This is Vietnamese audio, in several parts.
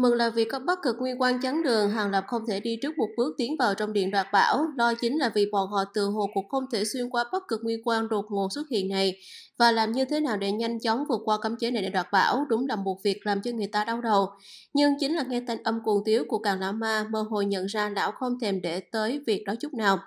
Mừng là vì có bắc cực nguyên quan chắn đường, Hàng Lập không thể đi trước một bước tiến vào trong điện đoạt bảo. Lo chính là vì bọn họ từ hồ cũng không thể xuyên qua bắc cực nguyên quan đột ngột xuất hiện này. Và làm như thế nào để nhanh chóng vượt qua cấm chế này để đoạt bảo, đúng là một việc làm cho người ta đau đầu. Nhưng chính là nghe thanh âm cuồng tiếu của càng lão ma, mơ hồ nhận ra lão không thèm để tới việc đó chút nào.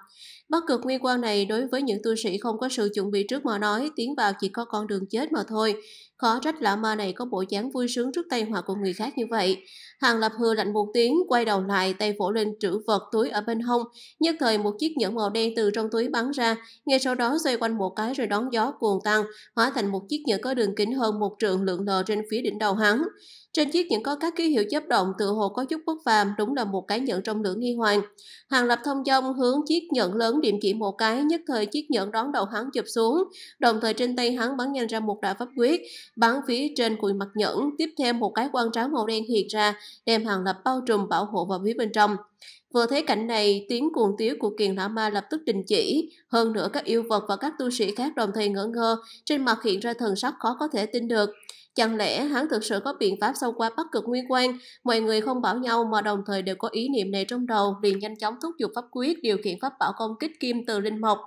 Bắc cực nguyên quan này đối với những tu sĩ không có sự chuẩn bị trước mà nói, tiến vào chỉ có con đường chết mà thôi. Khó trách lão ma này có bộ dáng vui sướng trước tay họa của người khác như vậy. Hàng Lập hừa lạnh một tiếng, quay đầu lại, tay vỗ lên trữ vật túi ở bên hông. Nhất thời một chiếc nhẫn màu đen từ trong túi bắn ra, ngay sau đó xoay quanh một cái rồi đón gió cuồng tăng, hóa thành một chiếc nhẫn có đường kính hơn một trượng lượng lờ trên phía đỉnh đầu hắn. Trên chiếc nhẫn có các ký hiệu chấp động tự hồ có chút bất phàm, đúng là một cái nhẫn trong lửa nghi hoàng. Hàng lập thông dong hướng chiếc nhẫn lớn điểm chỉ một cái, nhất thời chiếc nhẫn đón đầu hắn chụp xuống, đồng thời trên tay hắn bắn nhanh ra một đạo pháp quyết, bắn phía trên cùi mặt nhẫn, tiếp theo một cái quan tráo màu đen hiện ra, đem hàng lập bao trùm bảo hộ vào phía bên trong. Vừa thấy cảnh này, tiếng cuồng tiếu của kiền lão ma lập tức đình chỉ. Hơn nữa các yêu vật và các tu sĩ khác đồng thời ngỡ ngơ, trên mặt hiện ra thần sắc khó có thể tin được. Chẳng lẽ hắn thực sự có biện pháp xông qua bắc cực nguyên quan, mọi người không bảo nhau mà đồng thời đều có ý niệm này trong đầu, liền nhanh chóng thúc giục pháp quyết điều khiển pháp bảo công kích kim từ linh mộc.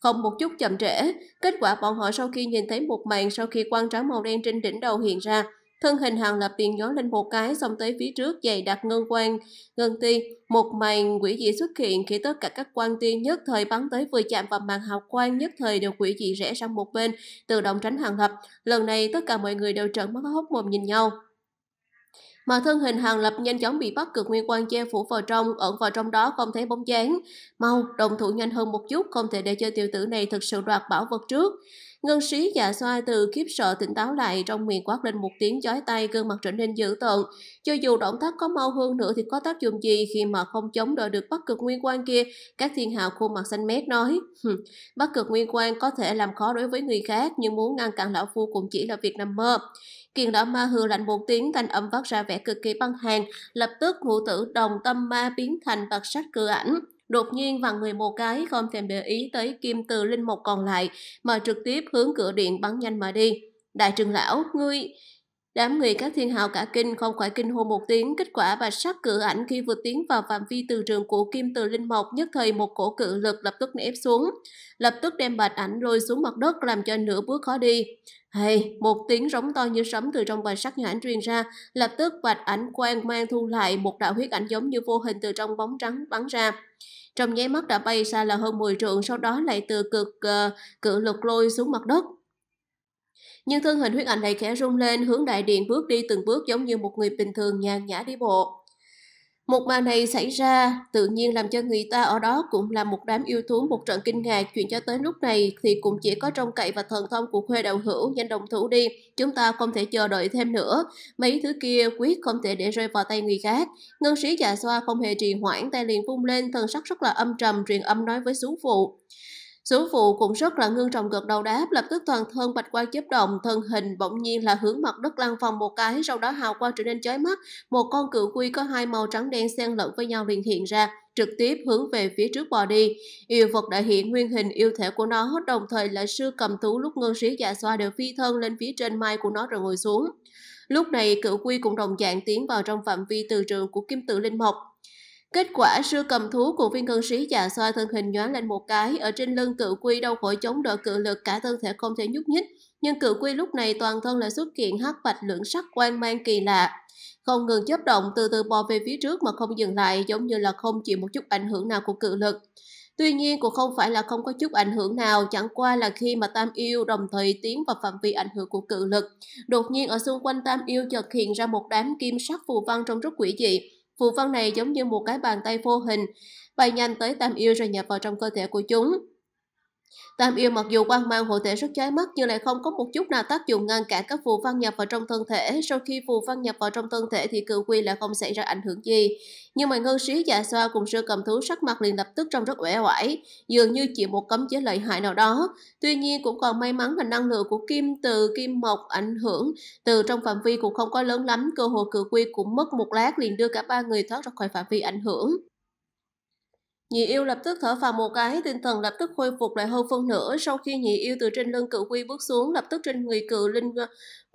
Không một chút chậm trễ, kết quả bọn họ sau khi nhìn thấy một màn sau khi quan trắng màu đen trên đỉnh đầu hiện ra, Thân hình hàng lập tiền nhón lên một cái xong tới phía trước dày đặt ngân quan, ngân ti. Một màn quỷ dị xuất hiện khi tất cả các quan tiên nhất thời bắn tới vừa chạm vào màn hào quang nhất thời đều quỷ dị rẽ sang một bên, tự động tránh hàng lập. Lần này tất cả mọi người đều trợn mắt hốc mồm nhìn nhau. Mà thân hình hàng lập nhanh chóng bị bắt cực nguyên quan che phủ vào trong, ẩn vào trong đó không thấy bóng dáng. Mau, đồng thủ nhanh hơn một chút, không thể để cho tiểu tử này thực sự đoạt bảo vật trước. Ngân sĩ dạ xoa từ khiếp sợ tỉnh táo lại trong miệng quát lên một tiếng chói tay gương mặt trở nên dữ tợn. Cho dù động tác có mau hơn nữa thì có tác dụng gì khi mà không chống đỡ được bắc cực nguyên quan kia, các thiên hào khuôn mặt xanh mét nói. bắc cực nguyên quan có thể làm khó đối với người khác nhưng muốn ngăn cản lão phu cũng chỉ là việc nằm mơ. Kiền đỏ ma hư lạnh một tiếng thanh âm vắt ra vẻ cực kỳ băng hàng, lập tức ngũ tử đồng tâm ma biến thành bạc sắc cửa ảnh đột nhiên và người một cái không thèm để ý tới kim từ linh mục còn lại mà trực tiếp hướng cửa điện bắn nhanh mà đi. Đại trưởng lão, ngươi... Đám người các thiên hào cả kinh không khỏi kinh hô một tiếng, kết quả bạch sắc cự ảnh khi vượt tiến vào phạm vi từ trường của kim từ linh mộc nhất thời một cổ cự lực lập tức ép xuống, lập tức đem bạch ảnh lôi xuống mặt đất làm cho nửa bước khó đi. Hay, một tiếng rống to như sấm từ trong bạch sắc nhỏ ảnh truyền ra, lập tức bạch ảnh quang mang thu lại một đạo huyết ảnh giống như vô hình từ trong bóng trắng bắn ra. Trong nháy mắt đã bay xa là hơn 10 trượng, sau đó lại từ cực uh, cự lực lôi xuống mặt đất. Nhưng thân hình huyết ảnh này khẽ rung lên, hướng đại điện bước đi từng bước giống như một người bình thường nhàn nhã đi bộ. Một màn này xảy ra, tự nhiên làm cho người ta ở đó cũng là một đám yêu thú, một trận kinh ngạc. Chuyện cho tới lúc này thì cũng chỉ có trông cậy và thần thông của khuê đạo hữu nhanh đồng thủ đi. Chúng ta không thể chờ đợi thêm nữa. Mấy thứ kia quyết không thể để rơi vào tay người khác. Ngân sĩ già xoa không hề trì hoãn, tay liền vung lên, thần sắc rất là âm trầm, truyền âm nói với sú phụ. Sư phụ cũng rất là ngưng trọng gật đầu đáp, lập tức toàn thân bạch quang chớp động, thân hình bỗng nhiên là hướng mặt đất lăn vòng một cái, sau đó hào quang trở nên chói mắt, một con cự quy có hai màu trắng đen xen lẫn với nhau liền hiện ra, trực tiếp hướng về phía trước bò đi. Yêu vật đã hiện nguyên hình yêu thể của nó, đồng thời là sư cầm thú lúc ngân sĩ dạ xoa đều phi thân lên phía trên mai của nó rồi ngồi xuống. Lúc này cự quy cũng đồng dạng tiến vào trong phạm vi từ trường của kim tự linh mộc. Kết quả sư cầm thú của viên cân sĩ già xoa thân hình nhoáng lên một cái, ở trên lưng cự quy đau khổ chống đỡ cự lực cả thân thể không thể nhúc nhích, nhưng cự quy lúc này toàn thân lại xuất hiện hắc bạch lưỡng sắc quang mang kỳ lạ. Không ngừng chấp động từ từ bò về phía trước mà không dừng lại giống như là không chịu một chút ảnh hưởng nào của cự lực. Tuy nhiên cũng không phải là không có chút ảnh hưởng nào, chẳng qua là khi mà Tam Yêu đồng thời tiến vào phạm vi ảnh hưởng của cự lực. Đột nhiên ở xung quanh Tam Yêu chợt hiện ra một đám kim sắc phù văn trong rất quỷ dị, Phù văn này giống như một cái bàn tay vô hình, bay nhanh tới Tam Yêu rồi nhập vào trong cơ thể của chúng. Tam yêu mặc dù quang mang hộ thể rất chói mắt nhưng lại không có một chút nào tác dụng ngăn cản các phù văn nhập vào trong thân thể. Sau khi phù văn nhập vào trong thân thể thì cự quy lại không xảy ra ảnh hưởng gì. Nhưng mà ngân sĩ dạ xoa cùng sư cầm thú sắc mặt liền lập tức trông rất uể oải, dường như chịu một cấm chế lợi hại nào đó. Tuy nhiên cũng còn may mắn là năng lượng của kim từ kim mộc ảnh hưởng từ trong phạm vi cũng không có lớn lắm, cơ hội cự quy cũng mất một lát liền đưa cả ba người thoát ra khỏi phạm vi ảnh hưởng. Nhị yêu lập tức thở vào một cái, tinh thần lập tức khôi phục lại hơn phân nửa. Sau khi nhị yêu từ trên lưng cự quy bước xuống, lập tức trên người cự linh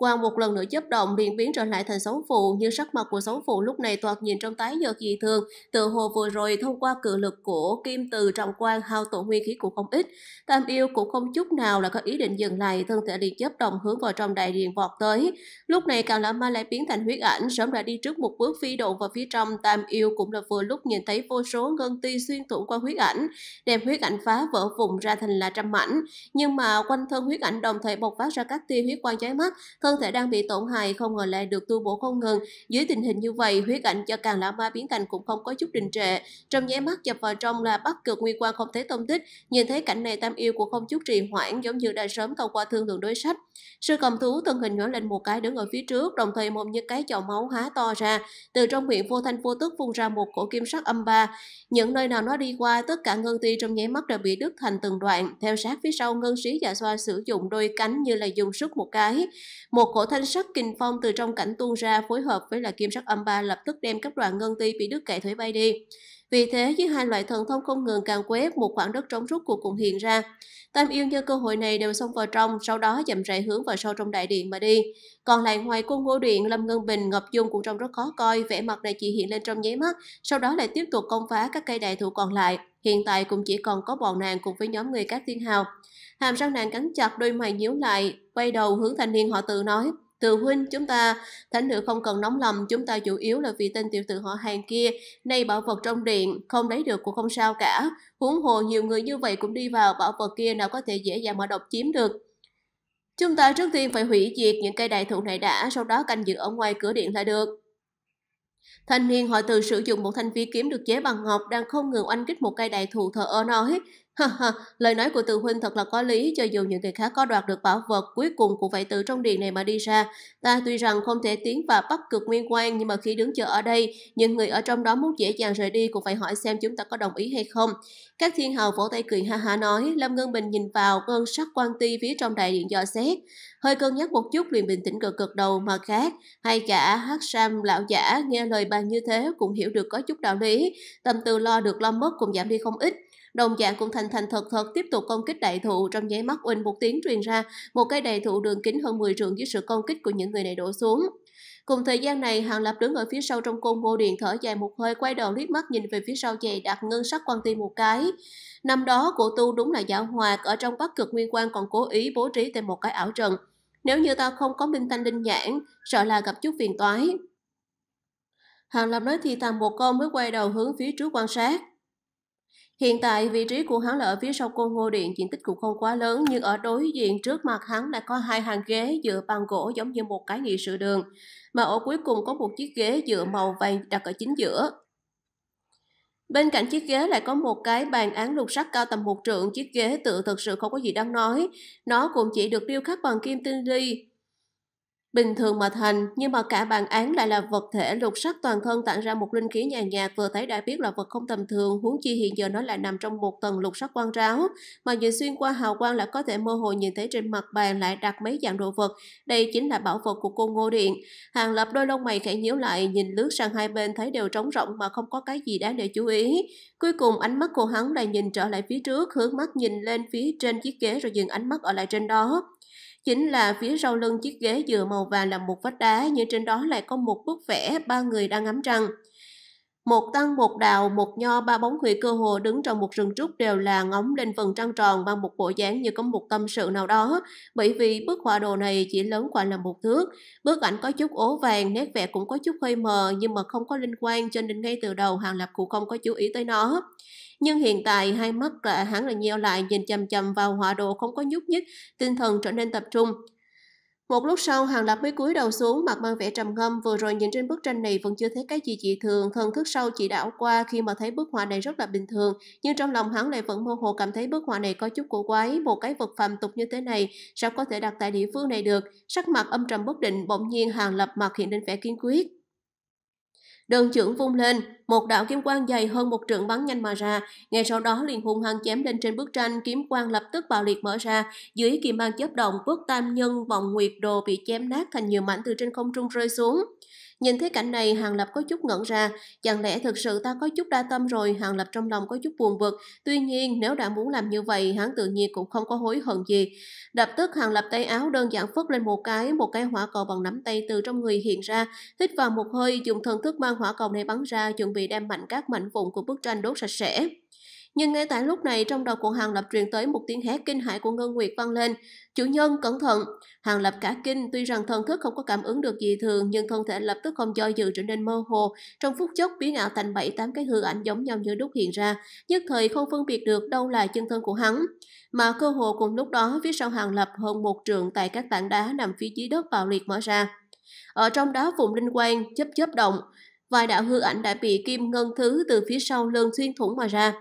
Quang một lần nữa chấp động liền biến trở lại thành xấu phụ, như sắc mặt của xấu phụ lúc này toạt nhìn trong tái nhợt dị thường, tự hồ vừa rồi thông qua cự lực của kim từ trọng quang hao tổn nguyên khí cũng không ít. Tam yêu cũng không chút nào là có ý định dừng lại, thân thể liền chấp động hướng vào trong đại điện vọt tới. Lúc này càng lão ma lại biến thành huyết ảnh, sớm đã đi trước một bước phi độn vào phía trong, tam yêu cũng là vừa lúc nhìn thấy vô số ngân ti xuyên thủng qua huyết ảnh, đem huyết ảnh phá vỡ vùng ra thành là trăm mảnh. Nhưng mà quanh thân huyết ảnh đồng thời bộc phát ra các tia huyết quang chói mắt, thân thân thể đang bị tổn hại không ngờ lại được tu bổ không ngừng. Dưới tình hình như vậy, huyết ảnh cho càng lão ma biến thành cũng không có chút đình trệ. Trong nháy mắt chập vào trong là bắt cực nguyên quan không thấy tông tích. Nhìn thấy cảnh này tam yêu cũng không chút trì hoãn giống như đã sớm thông qua thương lượng đối sách. Sư cầm thú thân hình nhỏ lên một cái đứng ở phía trước, đồng thời một như cái chậu máu há to ra. Từ trong miệng vô thanh vô tức phun ra một cổ kim sắc âm ba. Những nơi nào nó đi qua, tất cả ngân ti trong nháy mắt đều bị đứt thành từng đoạn. Theo sát phía sau ngân sĩ dạ xoa sử dụng đôi cánh như là dùng sức một cái. Một cổ thanh sắc kình phong từ trong cảnh tuôn ra phối hợp với là kim sắc âm ba lập tức đem các đoàn ngân ti bị đứt gãy thổi bay đi. Vì thế, dưới hai loại thần thông không ngừng càng quét, một khoảng đất trống rút cuộc cùng hiện ra. Tam yêu nhân cơ hội này đều xông vào trong, sau đó chậm rãi hướng vào sâu trong đại điện mà đi. Còn lại ngoài cung ngô điện, Lâm Ngân Bình, Ngọc Dung cũng trông rất khó coi, vẻ mặt này chỉ hiện lên trong nháy mắt, sau đó lại tiếp tục công phá các cây đại thụ còn lại. Hiện tại cũng chỉ còn có bọn nàng cùng với nhóm người các thiên hào. Hàm răng nàng cắn chặt đôi mày nhíu lại, quay đầu hướng thanh niên họ tự nói. Từ huynh chúng ta, thánh nữ không cần nóng lòng, chúng ta chủ yếu là vì tên tiểu tử họ hàng kia, nay bảo vật trong điện, không lấy được cũng không sao cả. Huống hồ nhiều người như vậy cũng đi vào, bảo vật kia nào có thể dễ dàng mà độc chiếm được. Chúng ta trước tiên phải hủy diệt những cây đại thụ này đã, sau đó canh giữ ở ngoài cửa điện là được. Thanh niên họ từ sử dụng một thanh phi kiếm được chế bằng ngọc đang không ngừng oanh kích một cây đại thụ thờ ơ nói, Ha ha, lời nói của từ huynh thật là có lý, cho dù những người khác có đoạt được bảo vật, cuối cùng cũng phải từ trong điện này mà đi ra. Ta tuy rằng không thể tiến vào bắt cực nguyên quan, nhưng mà khi đứng chờ ở đây, những người ở trong đó muốn dễ dàng rời đi cũng phải hỏi xem chúng ta có đồng ý hay không. Các thiên hào vỗ tay cười ha ha nói, Lâm Ngân Bình nhìn vào Ngân sắc quan ti phía trong đại điện dò xét. Hơi cân nhắc một chút liền bình tĩnh cực cực đầu mà khác, hay cả hát sam lão giả nghe lời bàn như thế cũng hiểu được có chút đạo lý, tâm tư lo được lo mất cũng giảm đi không ít. Đồng dạng cũng thành thành thật thật tiếp tục công kích đại thụ trong nháy mắt uỳnh một tiếng truyền ra, một cây đại thụ đường kính hơn 10 trượng dưới sự công kích của những người này đổ xuống. Cùng thời gian này, Hàng Lập đứng ở phía sau trong côn ngô điện thở dài một hơi quay đầu liếc mắt nhìn về phía sau dày đặt ngân sắc quan tim một cái. Năm đó cổ tu đúng là giả hoạt, ở trong bắc cực nguyên quan còn cố ý bố trí thêm một cái ảo trận. Nếu như ta không có minh thanh linh nhãn, sợ là gặp chút phiền toái. Hàng Lập nói thì thầm một câu mới quay đầu hướng phía trước quan sát. Hiện tại vị trí của hắn là ở phía sau cô ngô điện, diện tích cũng không quá lớn, nhưng ở đối diện trước mặt hắn lại có hai hàng ghế dựa bằng gỗ giống như một cái nghị sự đường, mà ở cuối cùng có một chiếc ghế dựa màu vàng đặt ở chính giữa. Bên cạnh chiếc ghế lại có một cái bàn án lục sắt cao tầm một trượng, chiếc ghế tự thực sự không có gì đáng nói. Nó cũng chỉ được điêu khắc bằng kim tinh ly, Bình thường mà thành, nhưng mà cả bản án lại là vật thể lục sắc toàn thân tản ra một linh khí nhàn nhạt vừa thấy đã biết là vật không tầm thường, huống chi hiện giờ nó lại nằm trong một tầng lục sắc quang ráo, mà nhìn xuyên qua hào quang lại có thể mơ hồ nhìn thấy trên mặt bàn lại đặt mấy dạng đồ vật, đây chính là bảo vật của cô Ngô Điện. Hàng lập đôi lông mày khẽ nhíu lại, nhìn lướt sang hai bên thấy đều trống rỗng mà không có cái gì đáng để chú ý. Cuối cùng ánh mắt cô hắn lại nhìn trở lại phía trước, hướng mắt nhìn lên phía trên chiếc ghế rồi dừng ánh mắt ở lại trên đó. Chính là phía sau lưng chiếc ghế dựa màu vàng là một vách đá nhưng trên đó lại có một bức vẽ ba người đang ngắm trăng. Một tăng, một đào, một nho, ba bóng người cơ hồ đứng trong một rừng trúc đều là ngóng lên phần trăng tròn bằng một bộ dáng như có một tâm sự nào đó, bởi vì bức họa đồ này chỉ lớn khoảng là một thước. Bức ảnh có chút ố vàng, nét vẽ cũng có chút hơi mờ nhưng mà không có liên quan cho nên ngay từ đầu Hàng Lập cũng không có chú ý tới nó. Nhưng hiện tại hai mắt cả hắn là nheo lại nhìn chầm chầm vào họa đồ không có nhúc nhích, tinh thần trở nên tập trung. Một lúc sau, Hàng Lập mới cúi đầu xuống, mặt mang vẻ trầm ngâm, vừa rồi nhìn trên bức tranh này vẫn chưa thấy cái gì dị thường, thần thức sau chỉ đảo qua khi mà thấy bức họa này rất là bình thường, nhưng trong lòng hắn lại vẫn mơ hồ cảm thấy bức họa này có chút cổ quái, một cái vật phàm tục như thế này, sao có thể đặt tại địa phương này được, sắc mặt âm trầm bất định, bỗng nhiên Hàng Lập mặt hiện lên vẻ kiên quyết. Đơn trưởng vung lên, một đạo kiếm quang dày hơn một trượng bắn nhanh mà ra, ngay sau đó liền hung hăng chém lên trên bức tranh, kiếm quang lập tức bạo liệt mở ra, dưới kim mang chớp động, bức tam nhân vòng nguyệt đồ bị chém nát thành nhiều mảnh từ trên không trung rơi xuống. Nhìn thấy cảnh này, Hàng Lập có chút ngẩn ra, chẳng lẽ thực sự ta có chút đa tâm rồi, Hàng Lập trong lòng có chút buồn bực. Tuy nhiên, nếu đã muốn làm như vậy, hắn tự nhiên cũng không có hối hận gì. Đập tức Hàng Lập tay áo đơn giản phất lên một cái, một cái hỏa cầu bằng nắm tay từ trong người hiện ra, hít vào một hơi, dùng thần thức mang hỏa cầu này bắn ra, chuẩn bị đem mạnh các mảnh vụn của bức tranh đốt sạch sẽ. Nhưng ngay tại lúc này trong đầu của Hàng Lập truyền tới một tiếng hét kinh hãi của Ngân Nguyệt vang lên. Chủ nhân, cẩn thận! Hàng Lập cả kinh, tuy rằng thần thức không có cảm ứng được gì thường, nhưng thân thể lập tức không do dự trở nên mơ hồ. Trong phút chốc biến ảo thành bảy tám cái hư ảnh giống nhau như đúc hiện ra, nhất thời không phân biệt được đâu là chân thân của hắn. Mà cơ hồ cùng lúc đó, phía sau Hàng Lập hơn một trường tại các tảng đá nằm phía dưới đất bạo liệt mở ra. Ở trong đó vùng linh quang chấp chấp động, vài đạo hư ảnh đã bị kim ngân thứ từ phía sau lưng xuyên thủng mà ra.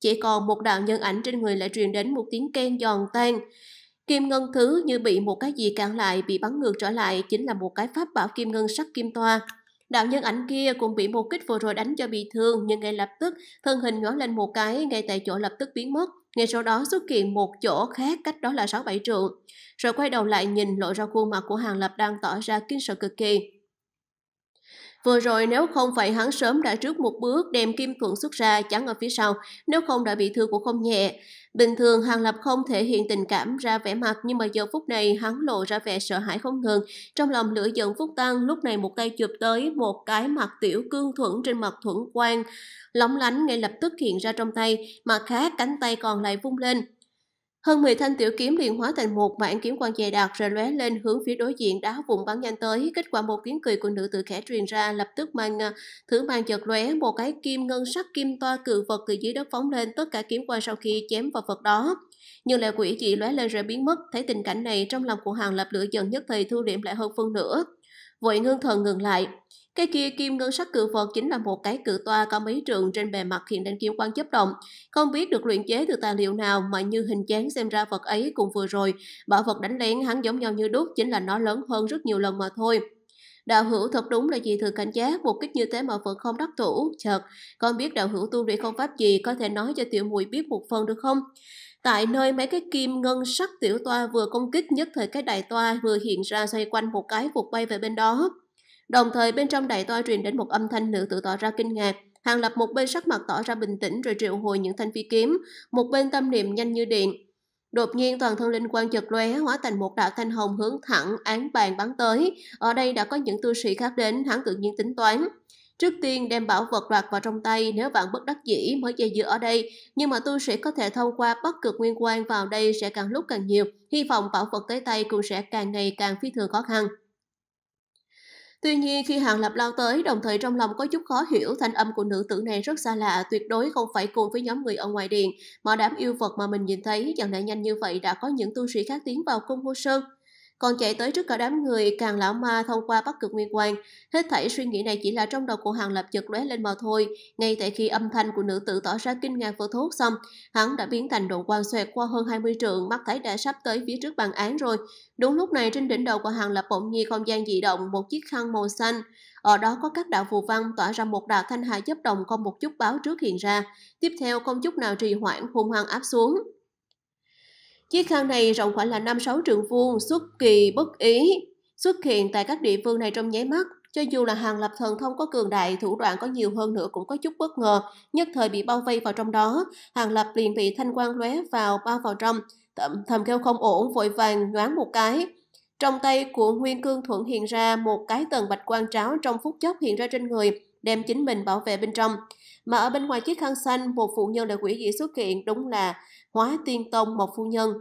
Chỉ còn một đạo nhân ảnh trên người lại truyền đến một tiếng ken giòn tan. Kim ngân thứ như bị một cái gì cản lại, bị bắn ngược trở lại, chính là một cái pháp bảo kim ngân sắc kim toa. Đạo nhân ảnh kia cũng bị một kích vừa rồi đánh cho bị thương, nhưng ngay lập tức thân hình nhỏ lên một cái, ngay tại chỗ lập tức biến mất. Ngay sau đó xuất hiện một chỗ khác cách đó là 6-7 trượng. Rồi quay đầu lại nhìn lộ ra khuôn mặt của Hàng Lập đang tỏ ra kinh sợ cực kỳ. Vừa rồi nếu không phải hắn sớm đã trước một bước đem kim thuận xuất ra chắn ở phía sau, nếu không đã bị thương cũng không nhẹ. Bình thường Hàng Lập không thể hiện tình cảm ra vẻ mặt nhưng mà giờ phút này hắn lộ ra vẻ sợ hãi không ngừng. Trong lòng lửa giận phúc tăng lúc này một tay chụp tới một cái mặt tiểu cương thuẫn trên mặt thuẫn quang. Lóng lánh ngay lập tức hiện ra trong tay, mặt khác cánh tay còn lại vung lên. Hơn 10 thanh tiểu kiếm liền hóa thành một mảng kiếm quang dày đặc rồi lóe lên hướng phía đối diện đá vùng bắn nhanh tới. Kết quả một tiếng cười của nữ tử khẽ truyền ra, lập tức mang à, thứ mang chợt lóe một cái kim ngân sắc kim toa cự vật từ dưới đất phóng lên, tất cả kiếm quang sau khi chém vào vật đó. Nhưng lại quỷ dị lóe lên rồi biến mất. Thấy tình cảnh này, trong lòng của hàng lập lửa dần nhất thời thu điểm lại hơn phân nữa. Vội ngưng thần ngừng lại. Cái kia kim ngân sắc cự vật chính là một cái cự toa có mấy trường trên bề mặt hiện lên kim quang chấp động. Không biết được luyện chế từ tài liệu nào mà như hình dáng xem ra vật ấy cùng vừa rồi. Bảo vật đánh lén hắn giống nhau như đúc chính là nó lớn hơn rất nhiều lần mà thôi. Đạo hữu thật đúng là gì thừa cảnh giác, một kích như thế mà vẫn không đắc thủ. Chợt, con biết đạo hữu tu luyện không pháp gì, có thể nói cho tiểu mùi biết một phần được không? Tại nơi mấy cái kim ngân sắc tiểu toa vừa công kích nhất thời cái đại toa vừa hiện ra xoay quanh một cái vụt bay về bên đó. Đồng thời bên trong đại toa truyền đến một âm thanh nữ tự tỏ ra kinh ngạc. Hàng lập một bên sắc mặt tỏ ra bình tĩnh rồi triệu hồi những thanh phi kiếm, một bên tâm niệm nhanh như điện. Đột nhiên toàn thân linh quang chợt lóe hóa thành một đạo thanh hồng hướng thẳng án bàn bắn tới. Ở đây đã có những tu sĩ khác đến, hắn tự nhiên tính toán. Trước tiên đem bảo vật đoạt vào trong tay nếu bạn bất đắc dĩ mới dây dưa ở đây, nhưng mà tu sĩ có thể thông qua bất cực nguyên quan vào đây sẽ càng lúc càng nhiều, hy vọng bảo vật tới tay cũng sẽ càng ngày càng phi thường khó khăn. Tuy nhiên khi Hàng Lập lao tới, đồng thời trong lòng có chút khó hiểu thanh âm của nữ tử này rất xa lạ, tuyệt đối không phải cùng với nhóm người ở ngoài điện, mà đám yêu vật mà mình nhìn thấy chẳng lẽ nhanh như vậy đã có những tu sĩ khác tiến vào cung hô sơn? Còn chạy tới trước cả đám người, càng lão ma thông qua bắc cực nguyên quan hết thảy suy nghĩ này chỉ là trong đầu của hàng lập chợt lóe lên mà thôi. Ngay tại khi âm thanh của nữ tử tỏ ra kinh ngạc vừa thốt xong, hắn đã biến thành độ quan xoẹt qua hơn 20 trượng, mắt thấy đã sắp tới phía trước bàn án rồi. Đúng lúc này, trên đỉnh đầu của hàng lập bỗng nhiên không gian dị động, một chiếc khăn màu xanh. Ở đó có các đạo phù văn, tỏa ra một đạo thanh hà chấp đồng không một chút báo trước hiện ra. Tiếp theo không chút nào trì hoãn, hung hăng áp xuống. Chiếc khăn này rộng khoảng là 5-6 trượng vuông, xuất kỳ bất ý, xuất hiện tại các địa phương này trong nháy mắt. Cho dù là hàng lập thần thông có cường đại, thủ đoạn có nhiều hơn nữa cũng có chút bất ngờ, nhất thời bị bao vây vào trong đó. Hàng lập liền bị thanh quang lóe vào bao vào trong, thầm, thầm kêu không ổn, vội vàng nhoáng một cái. Trong tay của Nguyên Cương Thuận hiện ra một cái tầng bạch quang tráo trong phút chốc hiện ra trên người, đem chính mình bảo vệ bên trong. Mà ở bên ngoài chiếc khăn xanh, một phụ nhân đã quỷ dị xuất hiện, đúng là hóa tiên tông một phu nhân.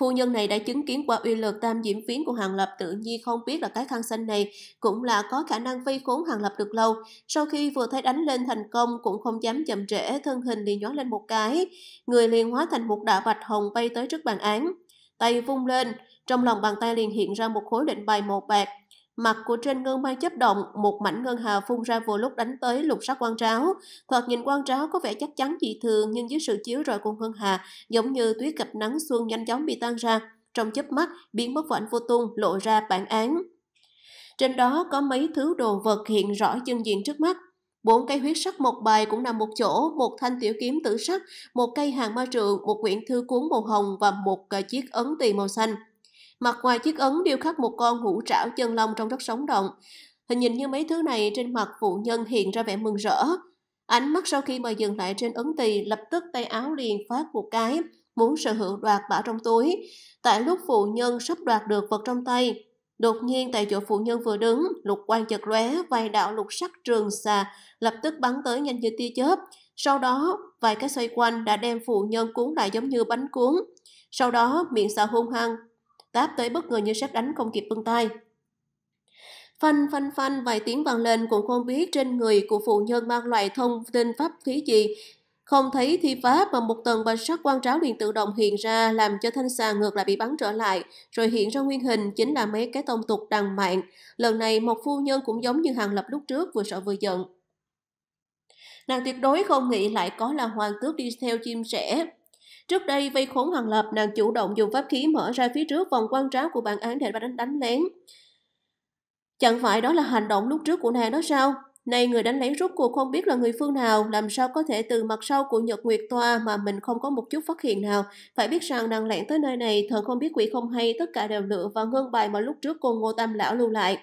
Phu nhân này đã chứng kiến qua uy lực tam diễm phiến của Hàng Lập tự nhiên không biết là cái khăn xanh này cũng là có khả năng vây khốn Hàng Lập được lâu. Sau khi vừa thấy đánh lên thành công cũng không dám chậm trễ, thân hình liền nhón lên một cái. Người liền hóa thành một đạo bạch hồng bay tới trước bàn án. Tay vung lên, trong lòng bàn tay liền hiện ra một khối định bài màu bạc. Mặt của trên ngân mang chấp động, một mảnh ngân hà phun ra vừa lúc đánh tới lục sắc quan tráo. Thoạt nhìn quan tráo có vẻ chắc chắn dị thường nhưng dưới sự chiếu rọi của ngân hà, giống như tuyết gặp nắng xuân nhanh chóng bị tan ra. Trong chớp mắt, biến mất vảnh vô tung, lộ ra bản án. Trên đó có mấy thứ đồ vật hiện rõ chân diện trước mắt. Bốn cây huyết sắc một bài cũng nằm một chỗ, một thanh tiểu kiếm tử sắc, một cây hàng ma trượng, một quyển thư cuốn màu hồng và một à, chiếc ấn tỳ màu xanh. Mặt ngoài chiếc ấn điêu khắc một con hũ trảo chân long trong rất sống động. Hình nhìn như mấy thứ này trên mặt phụ nhân hiện ra vẻ mừng rỡ. Ánh mắt sau khi mà dừng lại trên ấn tỳ lập tức tay áo liền phát một cái, muốn sở hữu đoạt bỏ trong túi. Tại lúc phụ nhân sắp đoạt được vật trong tay, đột nhiên tại chỗ phụ nhân vừa đứng, lục quan chật lóe, vài đạo lục sắc trường xà lập tức bắn tới nhanh như tia chớp. Sau đó, vài cái xoay quanh đã đem phụ nhân cuốn lại giống như bánh cuốn. Sau đó, miệng xà hung hăng, táp tới bất ngờ như sét đánh không kịp bưng tay. Phanh phanh phanh vài tiếng vang lên cũng không biết trên người của phụ nhân mang loại thông tin pháp khí gì. Không thấy thi pháp mà một tầng bạch sắc quan tráo liền tự động hiện ra làm cho thanh xà ngược lại bị bắn trở lại, rồi hiện ra nguyên hình chính là mấy cái tông tục đằng mạng. Lần này một phu nhân cũng giống như hàng lập lúc trước vừa sợ vừa giận. Nàng tuyệt đối không nghĩ lại có là hoàng tước đi theo chim sẻ. Trước đây vây khốn hoàng lập, nàng chủ động dùng pháp khí mở ra phía trước vòng quan tráo của bản án để đánh đánh lén. Chẳng phải đó là hành động lúc trước của nàng đó sao? Này người đánh lén rút cuộc không biết là người phương nào, làm sao có thể từ mặt sau của Nhật Nguyệt Toa mà mình không có một chút phát hiện nào. Phải biết rằng nàng lẻn tới nơi này, thần không biết quỷ không hay, tất cả đều lựa vào ngân bài mà lúc trước cô Ngô Tam Lão lưu lại.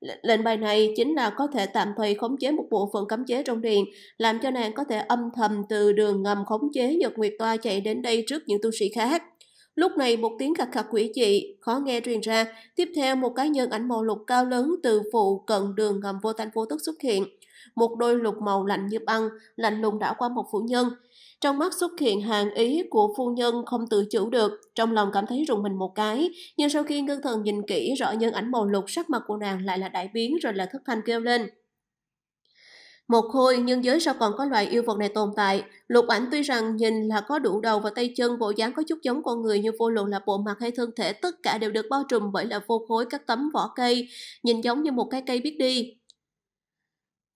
Lệnh bài này chính là có thể tạm thời khống chế một bộ phận cấm chế trong điện, làm cho nàng có thể âm thầm từ đường ngầm khống chế Nhật Nguyệt Toa chạy đến đây trước những tu sĩ khác. Lúc này một tiếng khạc khạc quỷ dị, khó nghe truyền ra, tiếp theo một cái nhân ảnh màu lục cao lớn từ phụ cận đường ngầm vô thanh vô tức xuất hiện. Một đôi lục màu lạnh như băng, lạnh lùng đảo qua một phụ nhân. Trong mắt xuất hiện hàng ý của phu nhân không tự chủ được, trong lòng cảm thấy rùng mình một cái, nhưng sau khi ngưng thần nhìn kỹ rõ nhân ảnh màu lục sắc mặt của nàng lại là đại biến rồi là thất thanh kêu lên. Một khôi nhưng giới sao còn có loài yêu vật này tồn tại. Lục ảnh tuy rằng nhìn là có đủ đầu và tay chân, bộ dáng có chút giống con người nhưng vô luận là bộ mặt hay thân thể tất cả đều được bao trùm bởi là vô khối các tấm vỏ cây, nhìn giống như một cái cây biết đi.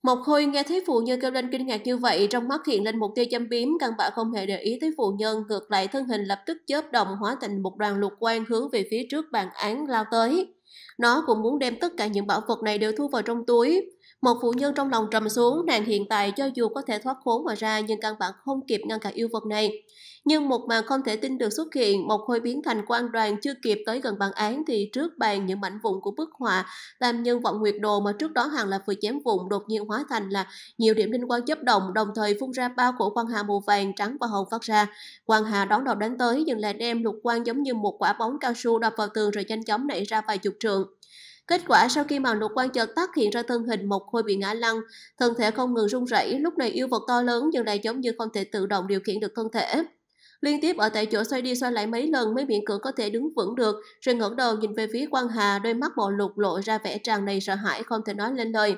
Một khôi nghe thấy phụ nhân kêu lên kinh ngạc như vậy, trong mắt hiện lên một tia châm biếm, căn bản không hề để ý tới phụ nhân, ngược lại thân hình lập tức chớp động hóa thành một đoàn lục quang hướng về phía trước bàn án lao tới. Nó cũng muốn đem tất cả những bảo vật này đều thu vào trong túi. Một phụ nhân trong lòng trầm xuống, nàng hiện tại cho dù có thể thoát khốn mà ra nhưng căn bản không kịp ngăn cản yêu vật này. Nhưng một màn không thể tin được xuất hiện, một khôi biến thành quan đoàn chưa kịp tới gần bản án thì trước bàn những mảnh vụn của bức họa làm nhân vọng nguyệt đồ mà trước đó hàng là vừa chém vụn đột nhiên hóa thành là nhiều điểm linh quan chấp động đồng thời phun ra bao cổ quan hà màu vàng trắng và hồng phát ra. Quan hà đón đầu đánh tới nhưng lại đem lục quan giống như một quả bóng cao su đập vào tường rồi nhanh chóng nảy ra vài chục trường. Kết quả sau khi màn lục quan chợt tắt hiện ra thân hình một khôi bị ngã lăn, thân thể không ngừng run rẩy, lúc này yêu vật to lớn nhưng lại giống như không thể tự động điều khiển được thân thể. Liên tiếp ở tại chỗ xoay đi xoay lại mấy lần mới miễn cưỡng có thể đứng vững được, rồi ngẩng đầu nhìn về phía quan hà, đôi mắt bộ lục lộ ra vẻ tràn đầy sợ hãi không thể nói lên lời.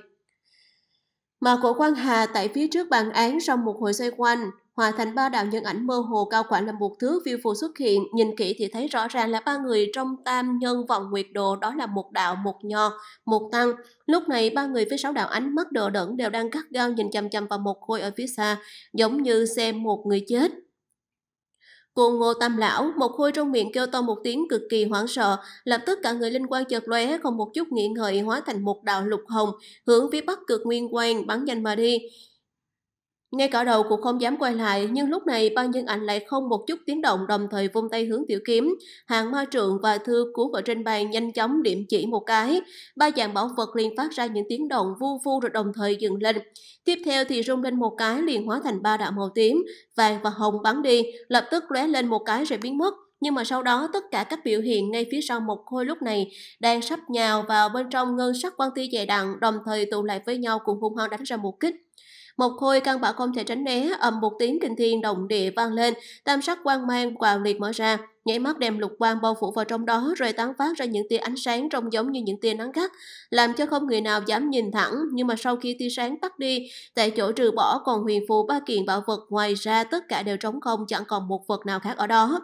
Mà cổ quan hà tại phía trước bàn án sau một hồi xoay quanh, hòa thành ba đạo nhân ảnh mơ hồ cao khoảng là một thứ phiêu phù xuất hiện, nhìn kỹ thì thấy rõ ràng là ba người trong tam nhân vòng nguyệt đồ đó là một đạo, một nho, một tăng. Lúc này ba người với sáu đạo ánh mắt đờ đẫn đều đang cắt gao nhìn chằm chằm vào một khôi ở phía xa, giống như xem một người chết. Cô ngô tam lão, một khôi trong miệng kêu to một tiếng cực kỳ hoảng sợ, lập tức cả người linh quan chợt lóe không một chút nghĩ ngợi hóa thành một đạo lục hồng, hướng phía bắc cực nguyên quang bắn nhanh mà đi. Ngay cả đầu cũng không dám quay lại, nhưng lúc này ban nhân ảnh lại không một chút tiếng động đồng thời vung tay hướng tiểu kiếm. Hàng ma trượng và thư cuốn ở trên bàn nhanh chóng điểm chỉ một cái. Ba dạng bảo vật liền phát ra những tiếng động vu vu rồi đồng thời dừng lên. Tiếp theo thì rung lên một cái liền hóa thành ba đạo màu tím, vàng và hồng bắn đi, lập tức lóe lên một cái rồi biến mất. Nhưng mà sau đó tất cả các biểu hiện ngay phía sau một khôi lúc này đang sắp nhào vào bên trong ngân sắc quan ti dày đặn đồng thời tụ lại với nhau cùng hung hăng đánh ra một kích. Một khôi căn bản không thể tránh né, ầm một tiếng kinh thiên động địa vang lên, tam sắc quang mang quào liệt mở ra, nhảy mắt đem lục quang bao phủ vào trong đó rồi tán phát ra những tia ánh sáng trông giống như những tia nắng gắt, làm cho không người nào dám nhìn thẳng. Nhưng mà sau khi tia sáng tắt đi, tại chỗ trừ bỏ còn huyền phù ba kiện bảo vật ngoài ra tất cả đều trống không chẳng còn một vật nào khác ở đó.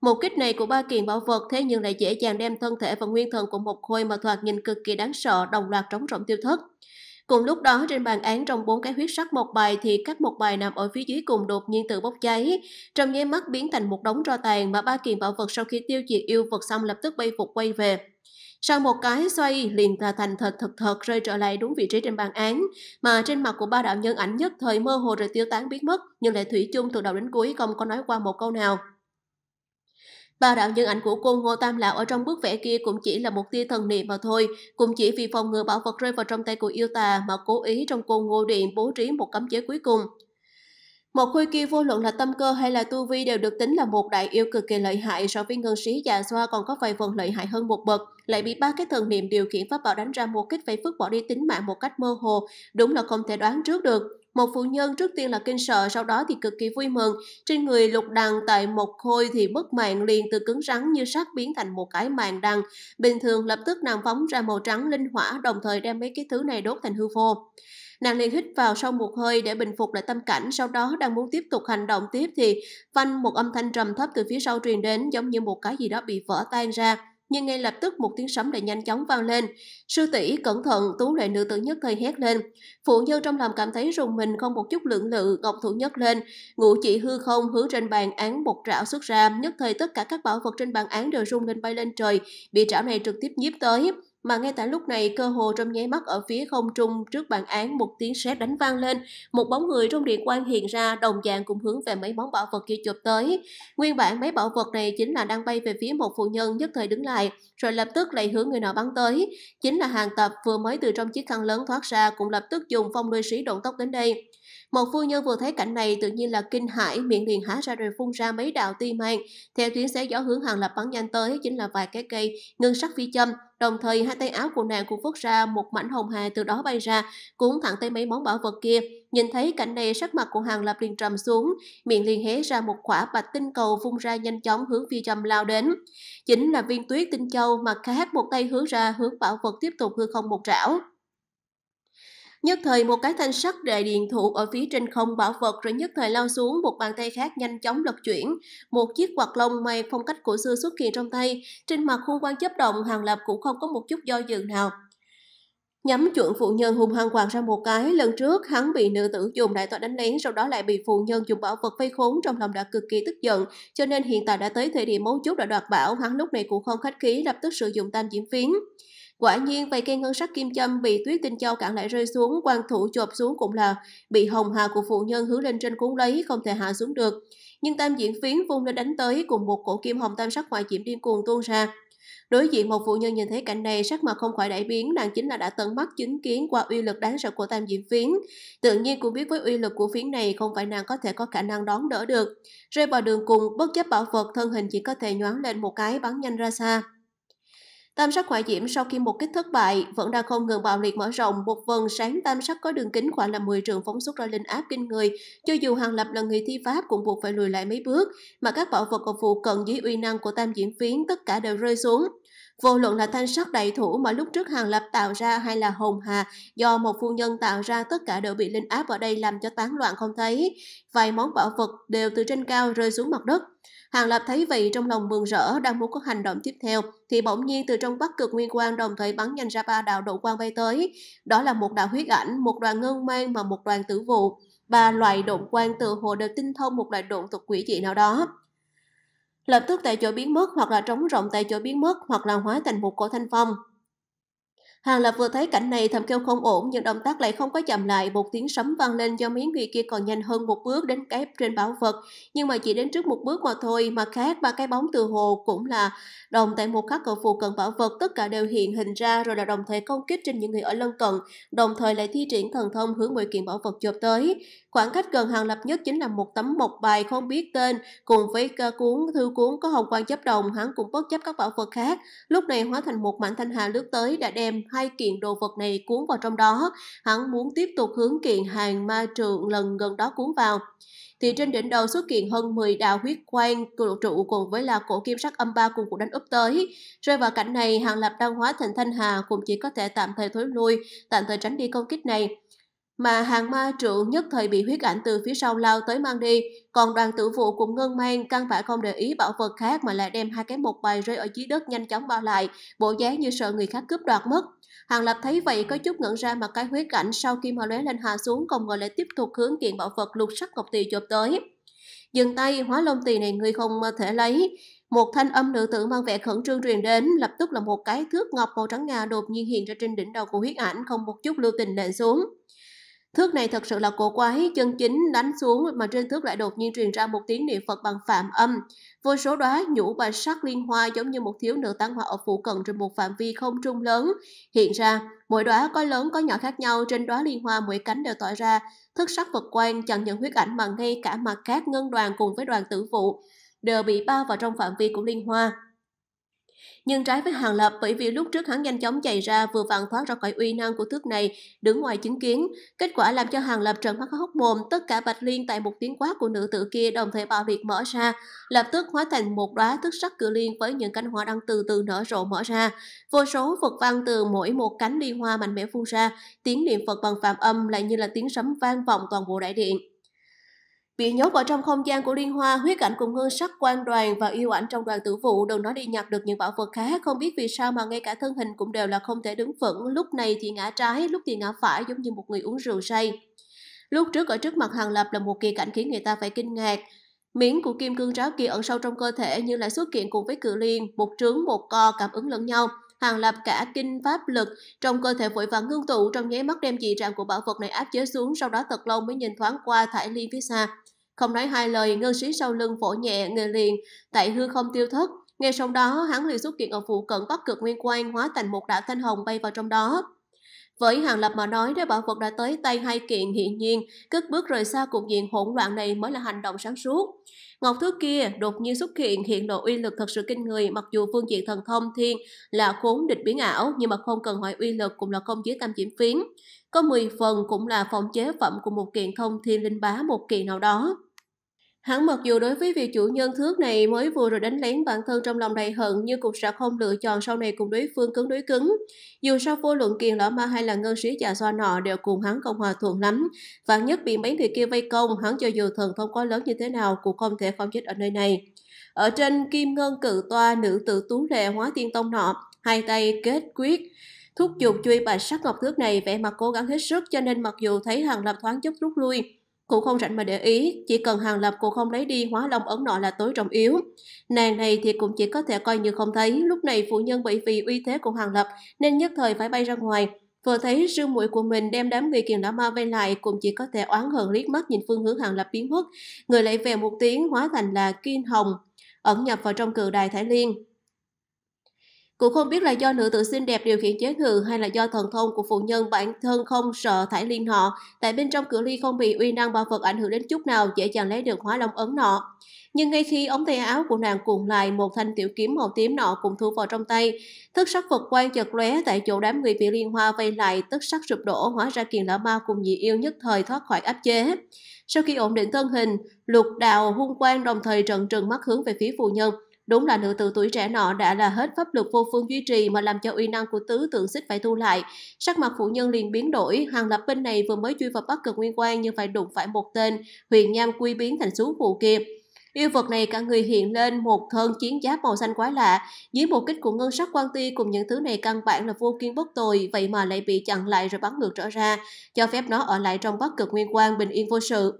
Một kích này của ba kiện bảo vật thế nhưng lại dễ dàng đem thân thể và nguyên thần của một khôi mà thoạt nhìn cực kỳ đáng sợ đồng loạt trống rỗng tiêu thất. Cùng lúc đó, trên bàn án trong bốn cái huyết sắc một bài thì các một bài nằm ở phía dưới cùng đột nhiên tự bốc cháy. Trong nháy mắt biến thành một đống tro tàn mà ba kiện bảo vật sau khi tiêu diệt yêu vật xong lập tức bay phục quay về. Sau một cái xoay, liền là thành thật thật thật rơi trở lại đúng vị trí trên bàn án mà trên mặt của ba đạo nhân ảnh nhất thời mơ hồ rồi tiêu tán biến mất, nhưng lại thủy chung từ đầu đến cuối không có nói qua một câu nào. Ba đạo nhân ảnh của cô Ngô Tam Lão ở trong bức vẽ kia cũng chỉ là một tia thần niệm mà thôi, cũng chỉ vì phòng ngừa bảo vật rơi vào trong tay của yêu tà mà cố ý trong cô Ngô Điện bố trí một cấm chế cuối cùng. Một khuy kia vô luận là tâm cơ hay là tu vi đều được tính là một đại yêu cực kỳ lợi hại so với ngân sĩ già xoa còn có vài phần lợi hại hơn một bậc, lại bị ba cái thần niệm điều khiển pháp bảo đánh ra một kích phải phức bỏ đi tính mạng một cách mơ hồ, đúng là không thể đoán trước được. Một phụ nhân trước tiên là kinh sợ, sau đó thì cực kỳ vui mừng. Trên người lục đằng tại một khôi thì bức mạng liền từ cứng rắn như sắt biến thành một cái màng đằng. Bình thường lập tức nàng phóng ra màu trắng linh hỏa đồng thời đem mấy cái thứ này đốt thành hư vô. Nàng liền hít vào sau một hơi để bình phục lại tâm cảnh, sau đó đang muốn tiếp tục hành động tiếp thì phanh một âm thanh trầm thấp từ phía sau truyền đến giống như một cái gì đó bị vỡ tan ra nhưng ngay lập tức một tiếng sấm lại nhanh chóng vang lên. Sư tỷ cẩn thận, tú lệ nữ tử nhất thời hét lên. Phụ nhân trong lòng cảm thấy rùng mình không một chút lưỡng lự, ngọc thủ nhất lên, ngũ chỉ hư không hướng trên bàn án một trảo xuất ra, nhất thời tất cả các bảo vật trên bàn án đều rung lên bay lên trời, bị trảo này trực tiếp nhiếp tới. Mà ngay tại lúc này, cơ hồ trong nháy mắt ở phía không trung trước bàn án một tiếng sét đánh vang lên, một bóng người trong điện quan hiện ra đồng dạng cùng hướng về mấy món bảo vật kia chụp tới. Nguyên bản mấy bảo vật này chính là đang bay về phía một phụ nhân nhất thời đứng lại, rồi lập tức lại hướng người nào bắn tới. Chính là hàng tập vừa mới từ trong chiếc khăn lớn thoát ra cũng lập tức dùng phong đuôi sĩ động tốc đến đây. Một phu nhân vừa thấy cảnh này tự nhiên là kinh hãi, miệng liền há ra rồi phun ra mấy đạo ti mang. Theo tuyến xé gió hướng hàng lập bắn nhanh tới chính là vài cái cây ngân sắc phi châm. Đồng thời hai tay áo của nàng cũng phất ra một mảnh hồng hà từ đó bay ra, cuốn thẳng tới mấy món bảo vật kia. Nhìn thấy cảnh này sắc mặt của hàng lập liền trầm xuống, miệng liền hé ra một quả bạch tinh cầu phun ra nhanh chóng hướng phi châm lao đến. Chính là viên tuyết tinh châu mà khát một tay hướng ra hướng bảo vật tiếp tục hư không một trảo. Nhất thời một cái thanh sắt đại điện thủ ở phía trên không bảo vật rồi nhất thời lao xuống, một bàn tay khác nhanh chóng lật chuyển. Một chiếc quạt lông mây phong cách cổ xưa xuất hiện trong tay, trên mặt khuôn quan chấp động, hàng lập cũng không có một chút do dự nào. Nhắm chuẩn phụ nhân hung hăng quạt ra một cái, lần trước hắn bị nữ tử dùng đại tọa đánh lén, sau đó lại bị phụ nhân dùng bảo vật vây khốn trong lòng đã cực kỳ tức giận, cho nên hiện tại đã tới thời điểm mấu chốt đã đoạt bảo, hắn lúc này cũng không khách khí lập tức sử dụng tam diễm phiến. Quả nhiên vài cây ngân sắc kim châm bị tuyết tinh châu cản lại rơi xuống, quan thủ chộp xuống cũng là bị hồng hà của phụ nhân hướng lên trên cuốn lấy, không thể hạ xuống được. Nhưng tam diễn phiến vung lên đánh tới cùng một cổ kim hồng tam sắc ngoại diễm điên cuồng tuôn ra. Đối diện một phụ nhân nhìn thấy cảnh này sắc mặt không khỏi đại biến, nàng chính là đã tận mắt chứng kiến qua uy lực đáng sợ của tam diễm phiến. Tự nhiên cũng biết với uy lực của phiến này không phải nàng có thể có khả năng đón đỡ được. Rơi vào đường cùng, bất chấp bảo vật thân hình chỉ có thể nhoáng lên một cái bắn nhanh ra xa. Tam sắc hỏa diễm sau khi một kích thất bại vẫn đang không ngừng bạo liệt mở rộng, một vần sáng tam sắc có đường kính khoảng là 10 trường phóng xuất ra linh áp kinh người, cho dù Hàng Lập là người thi pháp cũng buộc phải lùi lại mấy bước, mà các bảo vật còn phụ cận dưới uy năng của tam diễn phiến tất cả đều rơi xuống. Vô luận là thanh sắc đại thủ mà lúc trước Hàng Lập tạo ra hay là hồng hà do một phu nhân tạo ra tất cả đều bị linh áp ở đây làm cho tán loạn không thấy. Vài món bảo vật đều từ trên cao rơi xuống mặt đất. Hàng Lập thấy vậy trong lòng mừng rỡ đang muốn có hành động tiếp theo thì bỗng nhiên từ trong bắc cực nguyên quang đồng thời bắn nhanh ra ba đạo độ quang bay tới. Đó là một đạo huyết ảnh, một đoàn ngân mang và một đoàn tử vụ. Ba loại độn quang từ hồ đều tinh thông một loại độn thuật quỷ dị nào đó. Lập tức tại chỗ biến mất hoặc là trống rộng tại chỗ biến mất hoặc là hóa thành một cổ thanh phong. Hàng Lập vừa thấy cảnh này thầm kêu không ổn nhưng động tác lại không có chậm lại, một tiếng sấm vang lên do miếng người kia còn nhanh hơn một bước đến cái trên bảo vật, nhưng mà chỉ đến trước một bước mà thôi, mà khác ba cái bóng từ hồ cũng là đồng tại một khắc cầu phù cận bảo vật. Tất cả đều hiện hình ra rồi là đồng thời công kích trên những người ở lân cận, đồng thời lại thi triển thần thông hướng mười kiện bảo vật chộp tới. Khoảng cách gần Hàng Lập nhất chính là một tấm một bài không biết tên cùng với cuốn thư cuốn có hồng quan chấp đồng, hắn cũng bất chấp các bảo vật khác, lúc này hóa thành một mảnh thanh hà lướt tới đã đem hai kiện đồ vật này cuốn vào trong đó, hắn muốn tiếp tục hướng kiện hàng ma trượng lần gần đó cuốn vào. Thì trên đỉnh đầu xuất hiện hơn 10 đạo huyết quang trụ cùng với là cổ kim sắc âm ba cùng cuộc đánh úp tới. Rơi vào cảnh này, hàng lập đang hóa thành thanh hà cũng chỉ có thể tạm thời thối lui, tạm thời tránh đi công kích này mà hàng ma trụ nhất thời bị huyết ảnh từ phía sau lao tới mang đi, còn đoàn tử vụ cũng ngân mang căn bản không để ý bảo vật khác mà lại đem hai cái một bài rơi ở dưới đất nhanh chóng bao lại, bộ dáng như sợ người khác cướp đoạt mất. Hàng Lập thấy vậy có chút ngẩn ra mà cái huyết ảnh sau khi mà lóe lên hạ xuống còn ngồi lại tiếp tục hướng kiện bảo vật lục sắc ngọc tỳ chộp tới. Dừng tay, hóa lông tỳ này người không thể lấy. Một thanh âm nữ tử mang vẻ khẩn trương truyền đến, lập tức là một cái thước ngọc màu trắng ngà đột nhiên hiện ra trên đỉnh đầu của huyết ảnh không một chút lưu tình nện xuống. Thước này thật sự là cổ quái, chân chính đánh xuống mà trên thước lại đột nhiên truyền ra một tiếng niệm Phật bằng phạm âm. Vô số đóa nhũ và sắc liên hoa giống như một thiếu nữ tán hoa ở phụ cận trên một phạm vi không trung lớn. Hiện ra, mỗi đóa có lớn có nhỏ khác nhau, trên đóa liên hoa mỗi cánh đều tỏa ra thức sắc Phật quan chẳng những huyết ảnh mà ngay cả mặt khác ngân đoàn cùng với đoàn tử vụ đều bị bao vào trong phạm vi của liên hoa. Nhưng trái với Hàng Lập bởi vì lúc trước hắn nhanh chóng chạy ra vừa vặn thoát ra khỏi uy năng của thước này, đứng ngoài chứng kiến. Kết quả làm cho Hàng Lập trợn mắt hốc mồm, tất cả bạch liên tại một tiếng quát của nữ tử kia đồng thời bạo liệt mở ra, lập tức hóa thành một đóa thức sắc cửa liên với những cánh hoa đang từ từ nở rộ mở ra. Vô số Phật văn từ mỗi một cánh liên hoa mạnh mẽ phun ra, tiếng niệm Phật bằng phạm âm lại như là tiếng sấm vang vọng toàn bộ đại điện. Bị nhốt ở trong không gian của Liên Hoa, huyết ảnh cùng ngân sắc quan đoàn và yêu ảnh trong đoàn tử vụ đừng nói đi nhặt được những bảo vật khác, không biết vì sao mà ngay cả thân hình cũng đều là không thể đứng vững, lúc này thì ngã trái, lúc thì ngã phải giống như một người uống rượu say. Lúc trước ở trước mặt Hàng Lập là một kỳ cảnh khiến người ta phải kinh ngạc. Miếng của kim cương ráo kia ẩn sâu trong cơ thể nhưng lại xuất hiện cùng với cự liên, một trướng một co cảm ứng lẫn nhau. Hàng Lập cả kinh pháp lực trong cơ thể vội vàng ngưng tụ trong nháy mắt đem dị trạng của bảo vật này áp chế xuống, sau đó thật lâu mới nhìn thoáng qua thải liên phía xa. Không nói hai lời, ngân sĩ sau lưng vỗ nhẹ người liền, tại hư không tiêu thất. Ngay sau đó, hắn liền xuất hiện ở phụ cận bắc cực nguyên quan hóa thành một đạo thanh hồng bay vào trong đó. Với Hàng Lập mà nói, nếu bảo vật đã tới tay hai kiện hiện nhiên, cất bước rời xa cục diện hỗn loạn này mới là hành động sáng suốt. Ngọc thứ kia đột nhiên xuất hiện hiện lộ uy lực thật sự kinh người mặc dù phương diện thần thông thiên là khốn địch biến ảo nhưng mà không cần hỏi uy lực cũng là công chế tam chiếm phiến. Có 10 phần cũng là phòng chế phẩm của một kiện thông thiên linh bá một kiện nào đó. Hắn mặc dù đối với việc chủ nhân thước này mới vừa rồi đánh lén bản thân trong lòng đầy hận nhưng cũng sẽ không lựa chọn sau này cùng đối phương cứng đối cứng. Dù sao vô luận kiền lão ma hay là ngân sĩ già xoa nọ đều cùng hắn không hòa thuận lắm. Và nhất bị mấy người kia vây công, hắn cho dù thần thông có lớn như thế nào cũng không thể không chết ở nơi này. Ở trên kim ngân cự toa nữ tử tú lệ hóa tiên tông nọ, hai tay kết quyết, thúc giục chui bạch sắc ngọc thước này vẻ mặt cố gắng hết sức cho nên mặc dù thấy hàng lập thoáng chút rút lui, Cụ không rảnh mà để ý, chỉ cần Hàng Lập cô không lấy đi hóa long ấn nọ là tối trọng yếu. Nàng này thì cũng chỉ có thể coi như không thấy, lúc này phụ nhân bởi vì uy thế của Hàng Lập nên nhất thời phải bay ra ngoài. Vừa thấy sư muội của mình đem đám người kiền đã ma vây lại cũng chỉ có thể oán hờn liếc mắt nhìn phương hướng Hàng Lập biến mất. Người lại về một tiếng hóa thành là Kim Hồng, ẩn nhập vào trong cự đài Thái Liên. Cũng không biết là do nữ tử xinh đẹp điều khiển chế ngự hay là do thần thông của phụ nhân bản thân không sợ thải liên họ, tại bên trong cửa ly không bị uy năng bảo vật ảnh hưởng đến chút nào dễ dàng lấy được hóa long ấn nọ. Nhưng ngay khi ống tay áo của nàng cuộn lại một thanh tiểu kiếm màu tím nọ cùng thu vào trong tay, thức sắc vật quan chật lóe tại chỗ đám người bị liên hoa vây lại tức sắc sụp đổ hóa ra kiền lão ma cùng dị yêu nhất thời thoát khỏi áp chế. Sau khi ổn định thân hình, lục đào hung quang đồng thời trận trừng mắt hướng về phía phụ nhân, Đúng là nữ tử tuổi trẻ nọ đã là hết pháp lực vô phương duy trì mà làm cho uy năng của tứ tượng xích phải thu lại. Sắc mặt phụ nhân liền biến đổi, hàng lập binh này vừa mới truy vào bắc cực nguyên quan nhưng phải đụng phải một tên huyền nham quy biến thành xuống phụ kia. Yêu vật này cả người hiện lên một thân chiến giáp màu xanh quái lạ, dưới một kích của ngân sắc quan ti cùng những thứ này căn bản là vô kiên bất tồi, vậy mà lại bị chặn lại rồi bắn ngược trở ra, cho phép nó ở lại trong bắc cực nguyên quan bình yên vô sự.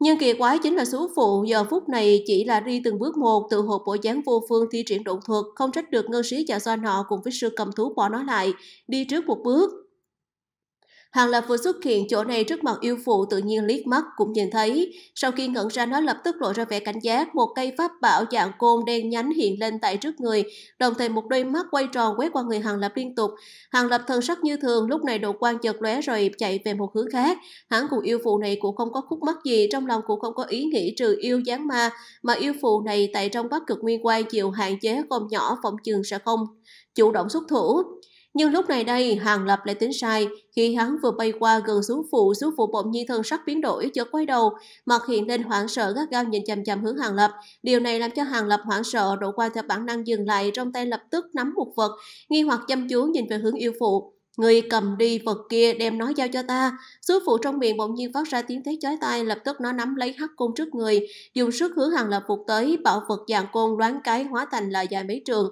Nhưng kỳ quái chính là số phụ giờ phút này chỉ là đi từng bước một tự hộp bộ dáng vô phương thi triển động thuật, không trách được ngân sĩ chả xoa nọ cùng với sư cầm thú bỏ nó lại, đi trước một bước. Hàng Lập vừa xuất hiện chỗ này trước mặt yêu phụ tự nhiên liếc mắt cũng nhìn thấy. Sau khi ngẩn ra nó lập tức lộ ra vẻ cảnh giác, một cây pháp bảo dạng côn đen nhánh hiện lên tại trước người, đồng thời một đôi mắt quay tròn quét qua người Hàng Lập liên tục. Hàng Lập thần sắc như thường, lúc này độ quan chợt lóe rồi chạy về một hướng khác. Hắn cùng yêu phụ này cũng không có khúc mắc gì, trong lòng cũng không có ý nghĩ trừ yêu gián ma, mà yêu phụ này tại trong bắc cực nguyên quan chịu hạn chế không nhỏ phòng trường sẽ không chủ động xuất thủ. Nhưng lúc này đây, Hàng Lập lại tính sai. Khi hắn vừa bay qua gần xuống phụ, xuống phụ bỗng nhiên thân sắc biến đổi, chợt quay đầu, mặt hiện lên hoảng sợ gắt gao nhìn chằm chằm hướng Hàng Lập. Điều này làm cho Hàng Lập hoảng sợ, đổ qua theo bản năng dừng lại, trong tay lập tức nắm một vật, nghi hoặc chăm chú nhìn về hướng yêu phụ. Người cầm đi vật kia đem nó giao cho ta. Sứ phụ trong miệng bỗng nhiên phát ra tiếng thét chói tai, lập tức nó nắm lấy hắc côn trước người, dùng sức hướng hàng lập phục tới, bảo vật dạng côn đoán cái hóa thành là dài mấy trường.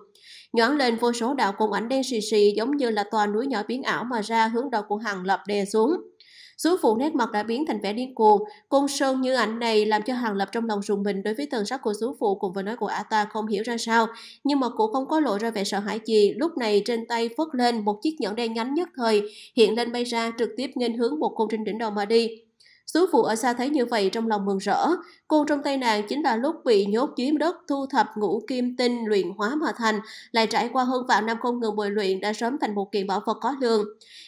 Nhoáng lên vô số đạo côn ảnh đen xì xì giống như là tòa núi nhỏ biến ảo mà ra hướng đầu của hàng lập đè xuống. Sú phụ nét mặt đã biến thành vẻ điên cuồng. Côn sơn như ảnh này làm cho Hàng Lập trong lòng rùng mình đối với tần sắc của sú phụ cùng với nói của ả ta không hiểu ra sao. Nhưng mà cũng không có lộ ra vẻ sợ hãi gì. Lúc này trên tay phất lên một chiếc nhẫn đen nhánh nhất thời, hiện lên bay ra trực tiếp nghênh hướng một côn trên đỉnh đầu mà đi. Sú phụ ở xa thấy như vậy trong lòng mừng rỡ, côn trong tay nàng chính là lúc bị nhốt dưới đất thu thập ngũ kim tinh luyện hóa mà thành, lại trải qua hơn vạn năm không ngừng bồi luyện đã sớm thành một kiện bảo vật có lương.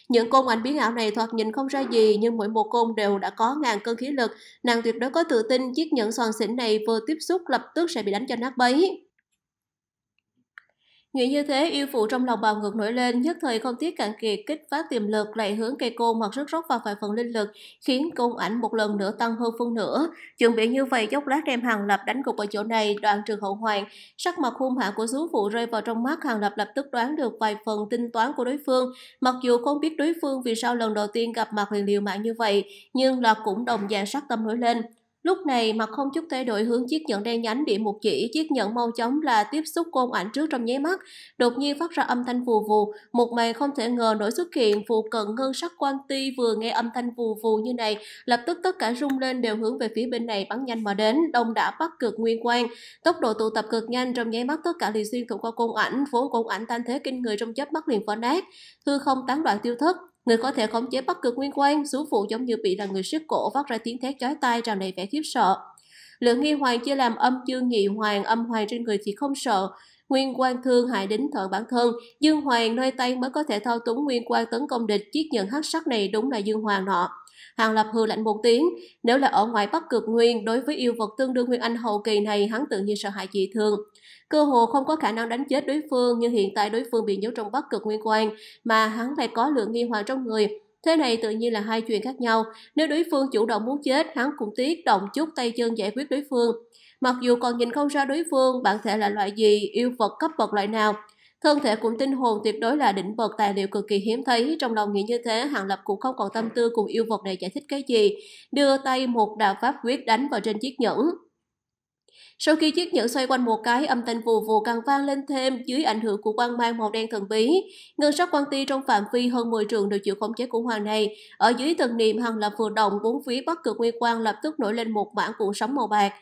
Những côn ảnh biến ảo này thoạt nhìn không ra gì nhưng mỗi một côn đều đã có ngàn cân khí lực, nàng tuyệt đối có tự tin chiếc nhẫn son xỉn này vừa tiếp xúc lập tức sẽ bị đánh cho nát bấy. Nghĩ như thế, yêu phụ trong lòng bào ngược nổi lên, nhất thời không tiếc cạn kiệt kích phát tiềm lực lại hướng cây côn hoặc rất rót vào vài phần linh lực, khiến côn ảnh một lần nữa tăng hơn phân nửa. Chuẩn bị như vậy chốc lát đem hàng lập đánh gục ở chỗ này, đoạn trường hậu hoàng, sắc mặt hung hạ của sú phụ rơi vào trong mắt hàng lập lập tức đoán được vài phần tinh toán của đối phương. Mặc dù không biết đối phương vì sao lần đầu tiên gặp mặt liền liều mạng như vậy, nhưng là cũng đồng dạng sắc tâm nổi lên. Lúc này mặt không chút thay đổi hướng chiếc nhẫn đen nhánh bị một chỉ, chiếc nhẫn mau chóng là tiếp xúc côn ảnh trước trong nháy mắt, đột nhiên phát ra âm thanh vù vù, một mày không thể ngờ nổi xuất hiện, phụ cận ngân sắc quan ti vừa nghe âm thanh vù vù như này, lập tức tất cả rung lên đều hướng về phía bên này bắn nhanh mà đến, đông đã bắt cực nguyên quan tốc độ tụ tập cực nhanh trong nháy mắt tất cả liền xuyên thủng qua côn ảnh, vốn côn ảnh tan thế kinh người trong chớp mắt liền vỡ nát, hư không tán đoạn tiêu thất, Người có thể khống chế bắc cực nguyên quan, xuống phụ giống như bị là người siết cổ phát ra tiếng thét chói tai tràn đầy vẻ khiếp sợ. Lượng nghi hoàng chia làm âm chương nhị hoàng, âm hoàng trên người thì không sợ, Nguyên quan thương hại đến thợ bản thân, Dương Hoàng nơi tay mới có thể thao túng Nguyên quan tấn công địch, chiếc nhận hắc sắc này đúng là Dương Hoàng nọ. Hàng Lập hư lạnh một tiếng, nếu là ở ngoài Bắc Cực Nguyên, đối với yêu vật tương đương Nguyên Anh hậu kỳ này hắn tự nhiên sợ hãi dị thường Cơ hồ không có khả năng đánh chết đối phương nhưng hiện tại đối phương bị nhốt trong Bắc Cực Nguyên Quan mà hắn lại có lượng nghi hoàng trong người. Thế này tự nhiên là hai chuyện khác nhau. Nếu đối phương chủ động muốn chết, hắn cũng tiếc động chút tay chân giải quyết đối phương. Mặc dù còn nhìn không ra đối phương bản thể là loại gì, yêu vật cấp bậc loại nào, Thân thể cũng tinh hồn tuyệt đối là đỉnh bậc tài liệu cực kỳ hiếm thấy, trong lòng nghĩ như thế, Hàng Lập cũng không còn tâm tư cùng yêu vật này giải thích cái gì, đưa tay một đạo pháp quyết đánh vào trên chiếc nhẫn. Sau khi chiếc nhẫn xoay quanh một cái, âm thanh vù vù càng vang lên thêm dưới ảnh hưởng của quang mang màu đen thần bí. Ngân sắc quan ti trong phạm vi hơn 10 trường đều chịu khống chế của hoàng này. Ở dưới thần niệm hằng lập vừa động, bốn phía bắc cực nguyên quang lập tức nổi lên một mảng cuộn sóng màu bạc.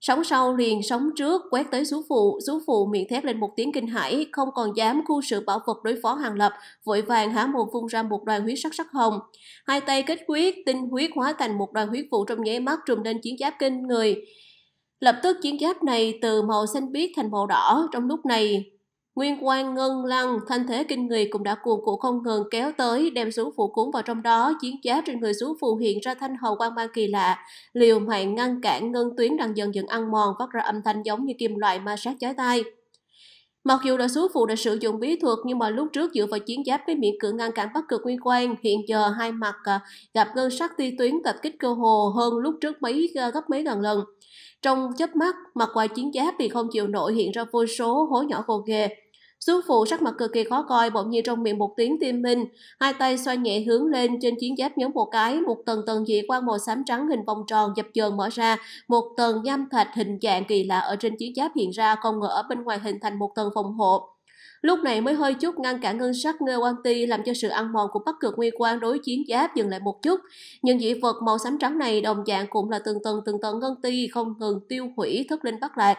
Sóng sau liền sóng trước quét tới sú phụ, sú phụ miệng thét lên một tiếng kinh hãi, không còn dám khu sự bảo vật đối phó hàng lập, vội vàng há mồm phun ra một đoàn huyết sắc sắc hồng. Hai tay kết quyết tinh huyết hóa thành một đoàn huyết vụ trong nháy mắt trùm lên chiến giáp kinh người. Lập tức chiến giáp này từ màu xanh biếc thành màu đỏ, trong lúc này Nguyên quan ngân lăng, thanh thế kinh người cũng đã cuồn cuộn không ngừng kéo tới, đem xuống phụ cuốn vào trong đó, chiến giáp trên người xuống phụ hiện ra thanh hầu quan mang kỳ lạ, liều mạng ngăn cản ngân tuyến đang dần dần ăn mòn, phát ra âm thanh giống như kim loại ma sát chói tai. Mặc dù đã xuống phụ đã sử dụng bí thuật nhưng mà lúc trước dựa vào chiến giáp với miệng cửa ngăn cản bắc cực nguyên quan, hiện giờ hai mặt à, gặp ngân sắc ti tuyến tập kích cơ hồ hơn lúc trước mấy à, gấp mấy lần lần. Trong chớp mắt, mặt ngoài chiến giáp vì không chịu nổi hiện ra vô số hố nhỏ gồ ghề. Sư phụ sắc mặt cực kỳ khó coi, bỗng nhiên trong miệng một tiếng tim minh, hai tay xoay nhẹ hướng lên trên chiến giáp nhấn một cái, một tầng tầng dị quang màu xám trắng hình vòng tròn dập dờn mở ra, một tầng nham thạch hình dạng kỳ lạ ở trên chiến giáp hiện ra, không ngờ ở bên ngoài hình thành một tầng phòng hộ. Lúc này mới hơi chút, ngăn cản ngân sắc ngơ quan ti làm cho sự ăn mòn của bắc cực nguy quan đối chiến giáp dừng lại một chút. Nhưng dị vật màu xám trắng này đồng dạng cũng là từng tầng từng tầng ngân ti không ngừng tiêu hủy thất linh bắt lạc.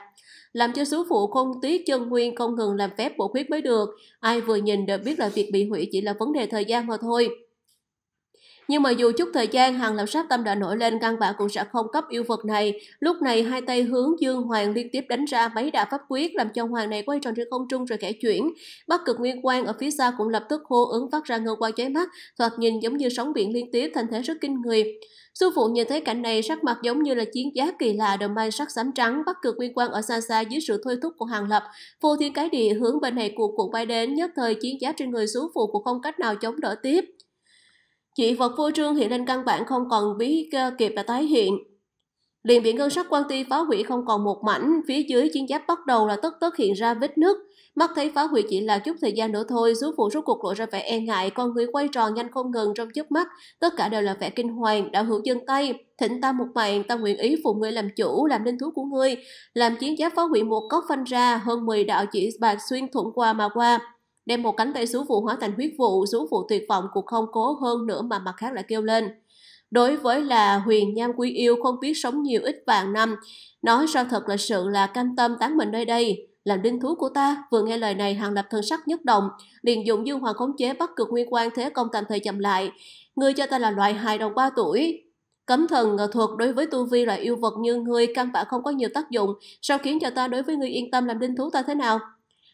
Làm cho số phụ không tiếc chân nguyên không ngừng làm phép bổ khuyết mới được. Ai vừa nhìn đều biết là việc bị hủy chỉ là vấn đề thời gian mà thôi. Nhưng mà dù chút thời gian hàng làm sát tâm đã nổi lên căn bản cũng sẽ không cấp yêu vật này. Lúc này hai tay hướng Dương Hoàng liên tiếp đánh ra mấy đạo pháp quyết làm cho Hoàng này quay tròn trên không trung rồi kẻ chuyển. Bắc cực nguyên quang ở phía xa cũng lập tức hô ứng phát ra ngơ qua cháy mắt, thoạt nhìn giống như sóng biển liên tiếp thành thế rất kinh người. Sư phụ nhìn thấy cảnh này sắc mặt giống như là chiến giá kỳ lạ đồng mai sắc xám trắng bắt cực nguyên quang ở xa xa dưới sự thôi thúc của hàng lập vô thiên cái địa hướng bên này cuộc cuộn bay đến nhất thời chiến giá trên người sư phụ cũng không cách nào chống đỡ tiếp Dị vật vô trương hiện lên căn bản không còn bí ờ, kịp và tái hiện. Liền bị ngân sắc quan ti phá hủy không còn một mảnh, phía dưới chiến giáp bắt đầu là tất tất hiện ra vết nứt. Mắt thấy phá hủy chỉ là chút thời gian nữa thôi, số phụ rốt cuộc lộ ra vẻ e ngại, con người quay tròn nhanh không ngừng trong chớp mắt, tất cả đều là vẻ kinh hoàng, đạo hữu dân tay, thịnh ta một mạng, ta nguyện ý phụ ngươi làm chủ, làm linh thú của ngươi, làm chiến giáp phá hủy một cốc phanh ra, hơn 10 đạo chỉ bạc xuyên thủng qua mà qua, đem một cánh tay sú vụ hóa thành huyết vụ, sú vụ tuyệt vọng cũng không cố hơn nữa mà mặt khác lại kêu lên. Đối với là huyền nham quý yêu không biết sống nhiều ít vàng năm, nói sao thật là sự là cam tâm tán mình nơi đây, làm đinh thú của ta. Vừa nghe lời này, hàng lập thân sắc nhất động, liền dùng dương hoàng khống chế bắt cực nguyên quan thế công tạm thời chậm lại. Ngươi cho ta là loại hài đồng 3 tuổi, Cấm thần thuật đối với tu vi loại yêu vật như ngươi căn bản không có nhiều tác dụng, sao khiến cho ta đối với ngươi yên tâm làm đinh thú ta thế nào?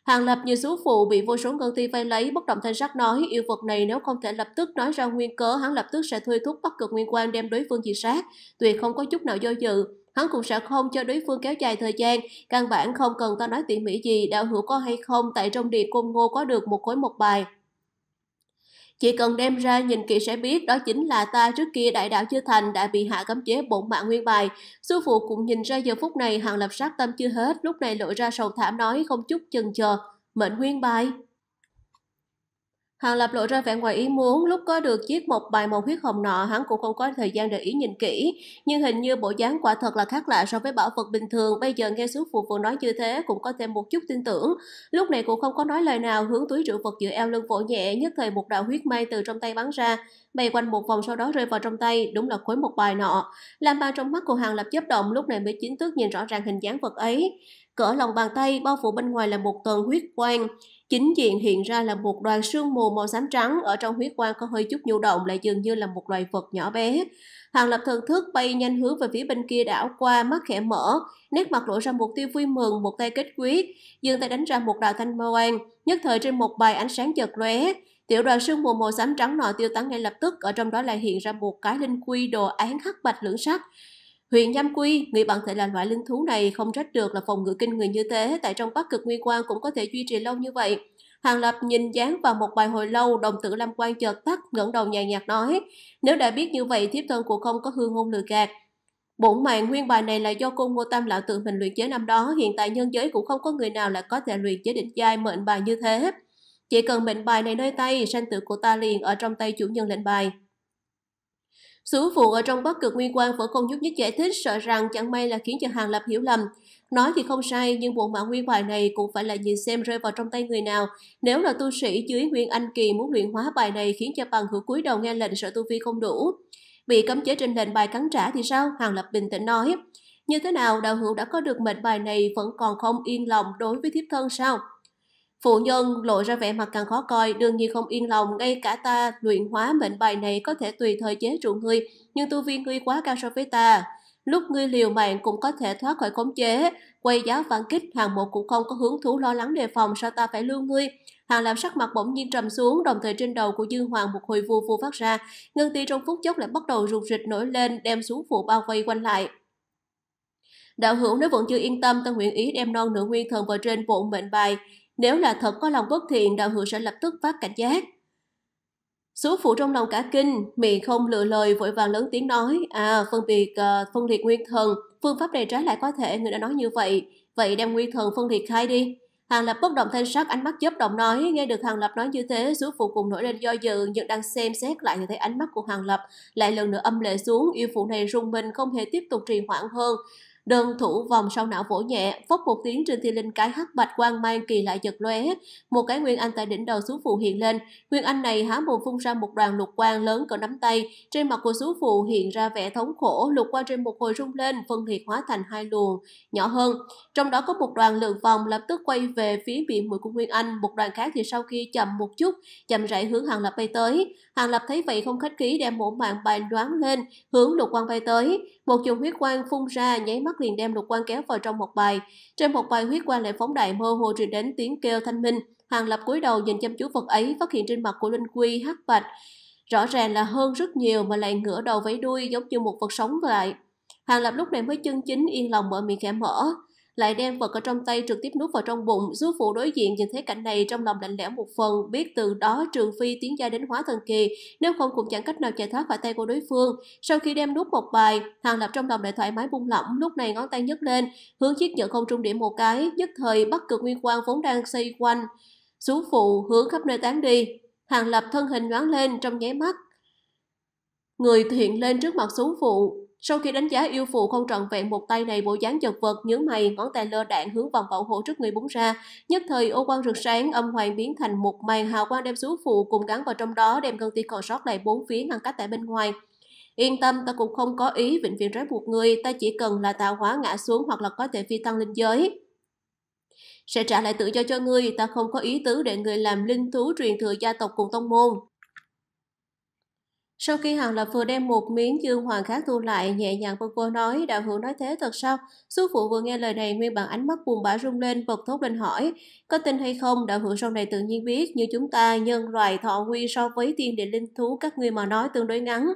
Hàng lập như số phụ bị vô số ngân ty vay lấy, bất động thanh sắc nói yêu vật này nếu không thể lập tức nói ra nguyên cớ, hắn lập tức sẽ thuê thúc bắt cực nguyên quan đem đối phương diệt sát, tuyệt không có chút nào do dự. Hắn cũng sẽ không cho đối phương kéo dài thời gian, căn bản không cần ta nói tỉ mỉ gì, đạo hữu có hay không tại trong địa côn ngô có được một khối một bài. Chỉ cần đem ra nhìn kỹ sẽ biết đó chính là ta trước kia đại đạo chưa thành đã bị hạ cấm chế bổn mạng nguyên bài. Sư phụ cũng nhìn ra giờ phút này hàng lập sát tâm chưa hết, lúc này lộ ra sầu thảm nói không chút chần chờ, mệnh nguyên bài. Hàng Lập lộ ra vẻ ngoài ý muốn, lúc có được chiếc một bài màu huyết hồng nọ, hắn cũng không có thời gian để ý nhìn kỹ, nhưng hình như bộ dáng quả thật là khác lạ so với bảo vật bình thường, bây giờ nghe xuống phụ phụ nói như thế cũng có thêm một chút tin tưởng. Lúc này cũng không có nói lời nào, hướng túi rượu vật giữa eo lưng vỗ nhẹ, nhất thời một đạo huyết may từ trong tay bắn ra, bay quanh một vòng sau đó rơi vào trong tay, đúng là khối một bài nọ. Lam ba trong mắt của Hàng Lập chấp động, lúc này mới chính thức nhìn rõ ràng hình dáng vật ấy. Cỡ lòng bàn tay bao phủ bên ngoài là một tầng huyết quang, Chính diện hiện ra là một đoàn sương mù màu xám trắng, ở trong huyết quang có hơi chút nhu động lại dường như là một loài vật nhỏ bé. Hàng lập thần thức bay nhanh hướng về phía bên kia đảo qua, mắt khẽ mở, nét mặt lộ ra một tia vui mừng, một tay kết quyết, dương tay đánh ra một đạo thanh mơ oan, nhất thời trên một bài ánh sáng chợt lóe, tiểu đoàn sương mù màu xám trắng nọ tiêu tán ngay lập tức, ở trong đó lại hiện ra một cái linh quy đồ án hắc bạch lưỡng sắc, Huyện Nham Quy, người bạn thể là loại linh thú này không trách được là phòng ngự kinh người như thế, tại trong bắc cực nguyên quan cũng có thể duy trì lâu như vậy. Hàng Lập nhìn dáng vào một bài hồi lâu, đồng tử Lâm Quan chợt tắt, ngẩng đầu nhàn nhạt nói, nếu đã biết như vậy, thiếp thân của không có hương ngôn lừa gạt. Bổn mạng nguyên bài này là do cô Ngô Tam Lão tự mình luyện chế năm đó, hiện tại nhân giới cũng không có người nào là có thể luyện chế định giai mệnh bài như thế. Chỉ cần mệnh bài này nơi tay, sanh tử của ta liền ở trong tay chủ nhân lệnh bài. Sư phụ ở trong bất cực nguyên quan vẫn không nhúc nhích giải thích, sợ rằng chẳng may là khiến cho Hàng Lập hiểu lầm. Nói thì không sai, nhưng bộ mạng nguyên bài này cũng phải là nhìn xem rơi vào trong tay người nào. Nếu là tu sĩ dưới Nguyên Anh Kỳ muốn luyện hóa bài này khiến cho bằng hữu cúi đầu nghe lệnh sợ tu vi không đủ. Bị cấm chế trên lệnh bài cắn trả thì sao? Hàng Lập bình tĩnh nói. Như thế nào, đạo hữu đã có được mệnh bài này vẫn còn không yên lòng đối với thiếp thân sao? Phụ nhân lộ ra vẻ mặt càng khó coi, đương nhiên không yên lòng, ngay cả ta luyện hóa mệnh bài này có thể tùy thời chế trụ ngươi, nhưng tu vi ngươi quá cao so với ta. Lúc ngươi liều mạng cũng có thể thoát khỏi khống chế, quay giáo phản kích, hàng một cũng không có hướng thú lo lắng đề phòng sao ta phải lưu ngươi. Hàng làm sắc mặt bỗng nhiên trầm xuống, đồng thời trên đầu của Dương Hoàng một hồi vu vu phát ra, ngân ti trong phút chốc lại bắt đầu rụt rịch nổi lên, đem xuống phụ bao vây quanh lại. Đạo hữu nếu vẫn chưa yên tâm, ta nguyện ý đem non nửa nguyên thần vào trên bộ mệnh bài, nếu là thật có lòng bất thiện, đạo hữu sẽ lập tức phát cảnh giác. Số phụ trong lòng cả kinh, miệng không lựa lời vội vàng lớn tiếng nói, à, phân biệt uh, phân liệt nguyên thần, phương pháp này trái lại có thể, người đã nói như vậy, vậy đem nguyên thần phân liệt khai đi. Hàng Lập bất động thanh sắc ánh mắt chớp động nói, nghe được Hàng Lập nói như thế, số phụ cùng nổi lên do dự, nhưng đang xem xét lại thì thấy ánh mắt của Hàng Lập lại lần nữa âm lệ xuống, yêu phụ này rung mình không hề tiếp tục trì hoãn hơn, Đơn thủ vòng sau não vỗ nhẹ, phốc một tiếng trên thiên linh cái hắc bạch quang mang kỳ lại giật lóe, một cái nguyên anh tại đỉnh đầu xuống phụ hiện lên, nguyên anh này há mồm phun ra một đoàn lục quang lớn cỡ nắm tay, trên mặt của xuống phụ hiện ra vẻ thống khổ, lục quang trên một hồi rung lên, phân liệt hóa thành hai luồng nhỏ hơn, trong đó có một đoàn lượng vòng lập tức quay về phía bị mũi của nguyên anh, một đoàn khác thì sau khi chậm một chút, chậm rãi hướng hàng lập bay tới, hàng lập thấy vậy không khách khí đem mổ mạng bài đoán lên, hướng lục quang bay tới, một chùm huyết quang phun ra nháy mắt liền đem lục quan kéo vào trong một bài. Trên một bài huyết quan lại phóng đại mơ hồ truyền đến tiếng kêu thanh minh. Hàng lập cúi đầu nhìn chăm chú vật ấy phát hiện trên mặt của Linh Quy hắc bạch. Rõ ràng là hơn rất nhiều mà lại ngửa đầu vẫy đuôi giống như một vật sống lại. Hàng lập lúc này mới chân chính yên lòng mở miệng khẽ mở lại đem vật ở trong tay trực tiếp nuốt vào trong bụng. Sư phụ đối diện nhìn thấy cảnh này trong lòng lạnh lẽo một phần, biết từ đó Trường Phi tiến gia đến hóa thần kỳ, nếu không cũng chẳng cách nào chạy thoát khỏi tay của đối phương. Sau khi đem nuốt một bài, Hàng Lập trong lòng lại thoải mái buông lỏng, lúc này ngón tay nhấc lên, hướng chiếc nhẫn không trung điểm một cái, nhất thời bắt cực nguyên quang vốn đang xoay quanh. Sú phụ hướng khắp nơi tán đi, Hàng Lập thân hình nhoáng lên trong nháy mắt. Người thiện lên trước mặt sú phụ, sau khi đánh giá yêu phụ không trọn vẹn một tay này bộ dáng chật vật, nhớ mày, ngón tay lơ đạn hướng vòng bảo hộ trước người búng ra. Nhất thời ô quang rực sáng, âm hoàng biến thành một màn hào quang đem xuống phụ cùng gắn vào trong đó đem cơn tiên còn sót lại bốn phía ngăn cách tại bên ngoài. Yên tâm, ta cũng không có ý vĩnh viễn trói buộc người, ta chỉ cần là tạo hóa ngã xuống hoặc là có thể phi tăng linh giới. Sẽ trả lại tự do cho ngươi, ta không có ý tứ để người làm linh thú truyền thừa gia tộc cùng tông môn. Sau khi Hàng Lập vừa đem một miếng dương hoàng khác thu lại, nhẹ nhàng với cô nói, đạo hữu nói thế thật sao? Sư phụ vừa nghe lời này, nguyên bản ánh mắt buồn bã rung lên, bật thốt lên hỏi, có tin hay không, đạo hữu sau này tự nhiên biết, như chúng ta nhân loại thọ quy so với tiên địa linh thú các ngươi mà nói tương đối ngắn.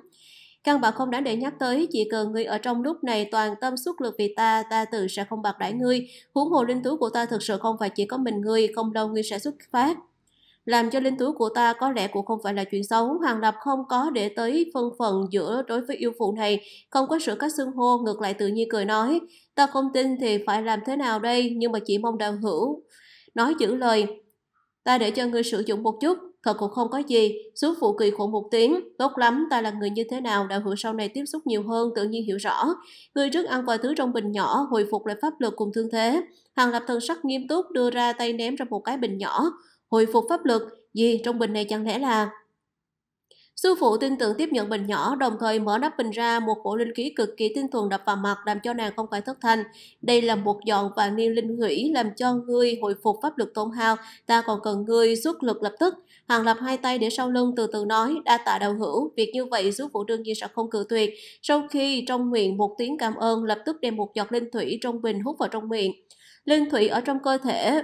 Căn bản không đáng để nhắc tới, chỉ cần ngươi ở trong lúc này toàn tâm xuất lực vì ta, ta tự sẽ không bạc đãi ngươi. Huống hồ linh thú của ta thực sự không phải chỉ có mình ngươi, không lâu ngươi sẽ xuất phát. Làm cho linh túi của ta có lẽ cũng không phải là chuyện xấu, Hàng Lập không có để tới phân phần giữa đối với yêu phụ này, không có sự cách xưng hô, ngược lại tự nhiên cười nói, ta không tin thì phải làm thế nào đây, nhưng mà chỉ mong đạo hữu. Nói giữ lời, ta để cho ngươi sử dụng một chút, thật cũng không có gì. Sú phụ kỳ khổ một tiếng, tốt lắm, ta là người như thế nào, đạo hữu sau này tiếp xúc nhiều hơn, tự nhiên hiểu rõ. Người trước ăn vài thứ trong bình nhỏ, hồi phục lại pháp lực cùng thương thế. Hàng lập thần sắc nghiêm túc đưa ra tay ném ra một cái bình nhỏ. Hồi phục pháp lực, gì trong bình này chẳng lẽ là Sư phụ tin tưởng tiếp nhận bình nhỏ, đồng thời mở nắp bình ra một cổ linh khí cực kỳ tinh thuần đập vào mặt làm cho nàng không phải thất thanh. Đây là một dọn và niên linh thủy làm cho ngươi hồi phục pháp lực tổn hao, ta còn cần ngươi xuất lực lập tức. Hàng lập hai tay để sau lưng từ từ nói, đa tạ đầu hữu, việc như vậy sư phụ đương nhiên sẽ không cự tuyệt. Sau khi trong miệng một tiếng cảm ơn, lập tức đem một giọt linh thủy trong bình hút vào trong miệng. Linh thủy ở trong cơ thể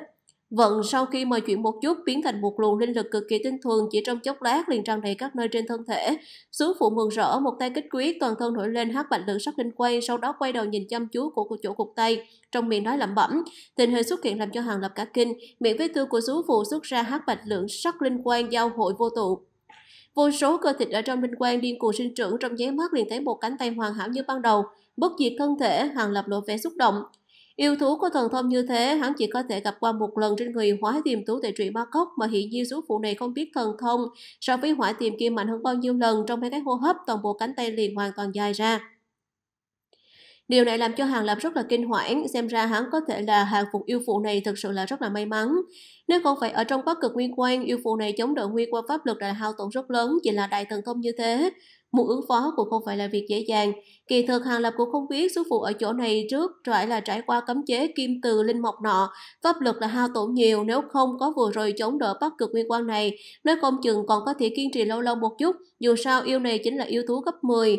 Vận sau khi mời chuyển một chút biến thành một luồng linh lực cực kỳ tinh thuần chỉ trong chốc lát liền tràn đầy các nơi trên thân thể. Sứ phụ mừng rỡ, một tay kích quyết, toàn thân nổi lên hát bạch lượng sắc linh quay sau đó quay đầu nhìn chăm chú của chỗ cục tay, trong miệng nói lẩm bẩm, tình hình xuất hiện làm cho hàng lập cả kinh, miệng vết thương của sứ phụ xuất ra hát bạch lượng sắc linh quang giao hội vô tụ vô số cơ thịt ở trong linh quang điên cuồng sinh trưởng trong nháy mắt liền thấy một cánh tay hoàn hảo như ban đầu, bất diệt thân thể, hàng lập lộ vẻ xúc động Yêu thú có thần thông như thế, hắn chỉ có thể gặp qua một lần trên người hóa tiềm thú tại truyện ma cốc mà hiện nhiên số phụ này không biết thần thông so với hỏa tiềm kia mạnh hơn bao nhiêu lần trong mấy cái hô hấp toàn bộ cánh tay liền hoàn toàn dài ra. Điều này làm cho Hàng Lập rất là kinh hoảng, xem ra hắn có thể là hàng phục yêu phụ này thực sự là rất là may mắn. Nếu không phải ở trong quá cực nguyên quan, yêu phụ này chống đỡ nguyên quan pháp lực đã hao tổn rất lớn, chỉ là đại thần thông như thế. Muốn ứng phó cũng không phải là việc dễ dàng. Kỳ thực Hàng Lập cũng không biết số phụ ở chỗ này trước trải là trải qua cấm chế kim từ linh mộc nọ, pháp lực là hao tổn nhiều nếu không có vừa rồi chống đỡ bắt cực nguyên quan này, nếu không chừng còn có thể kiên trì lâu lâu một chút, dù sao yêu này chính là yêu thú cấp 10.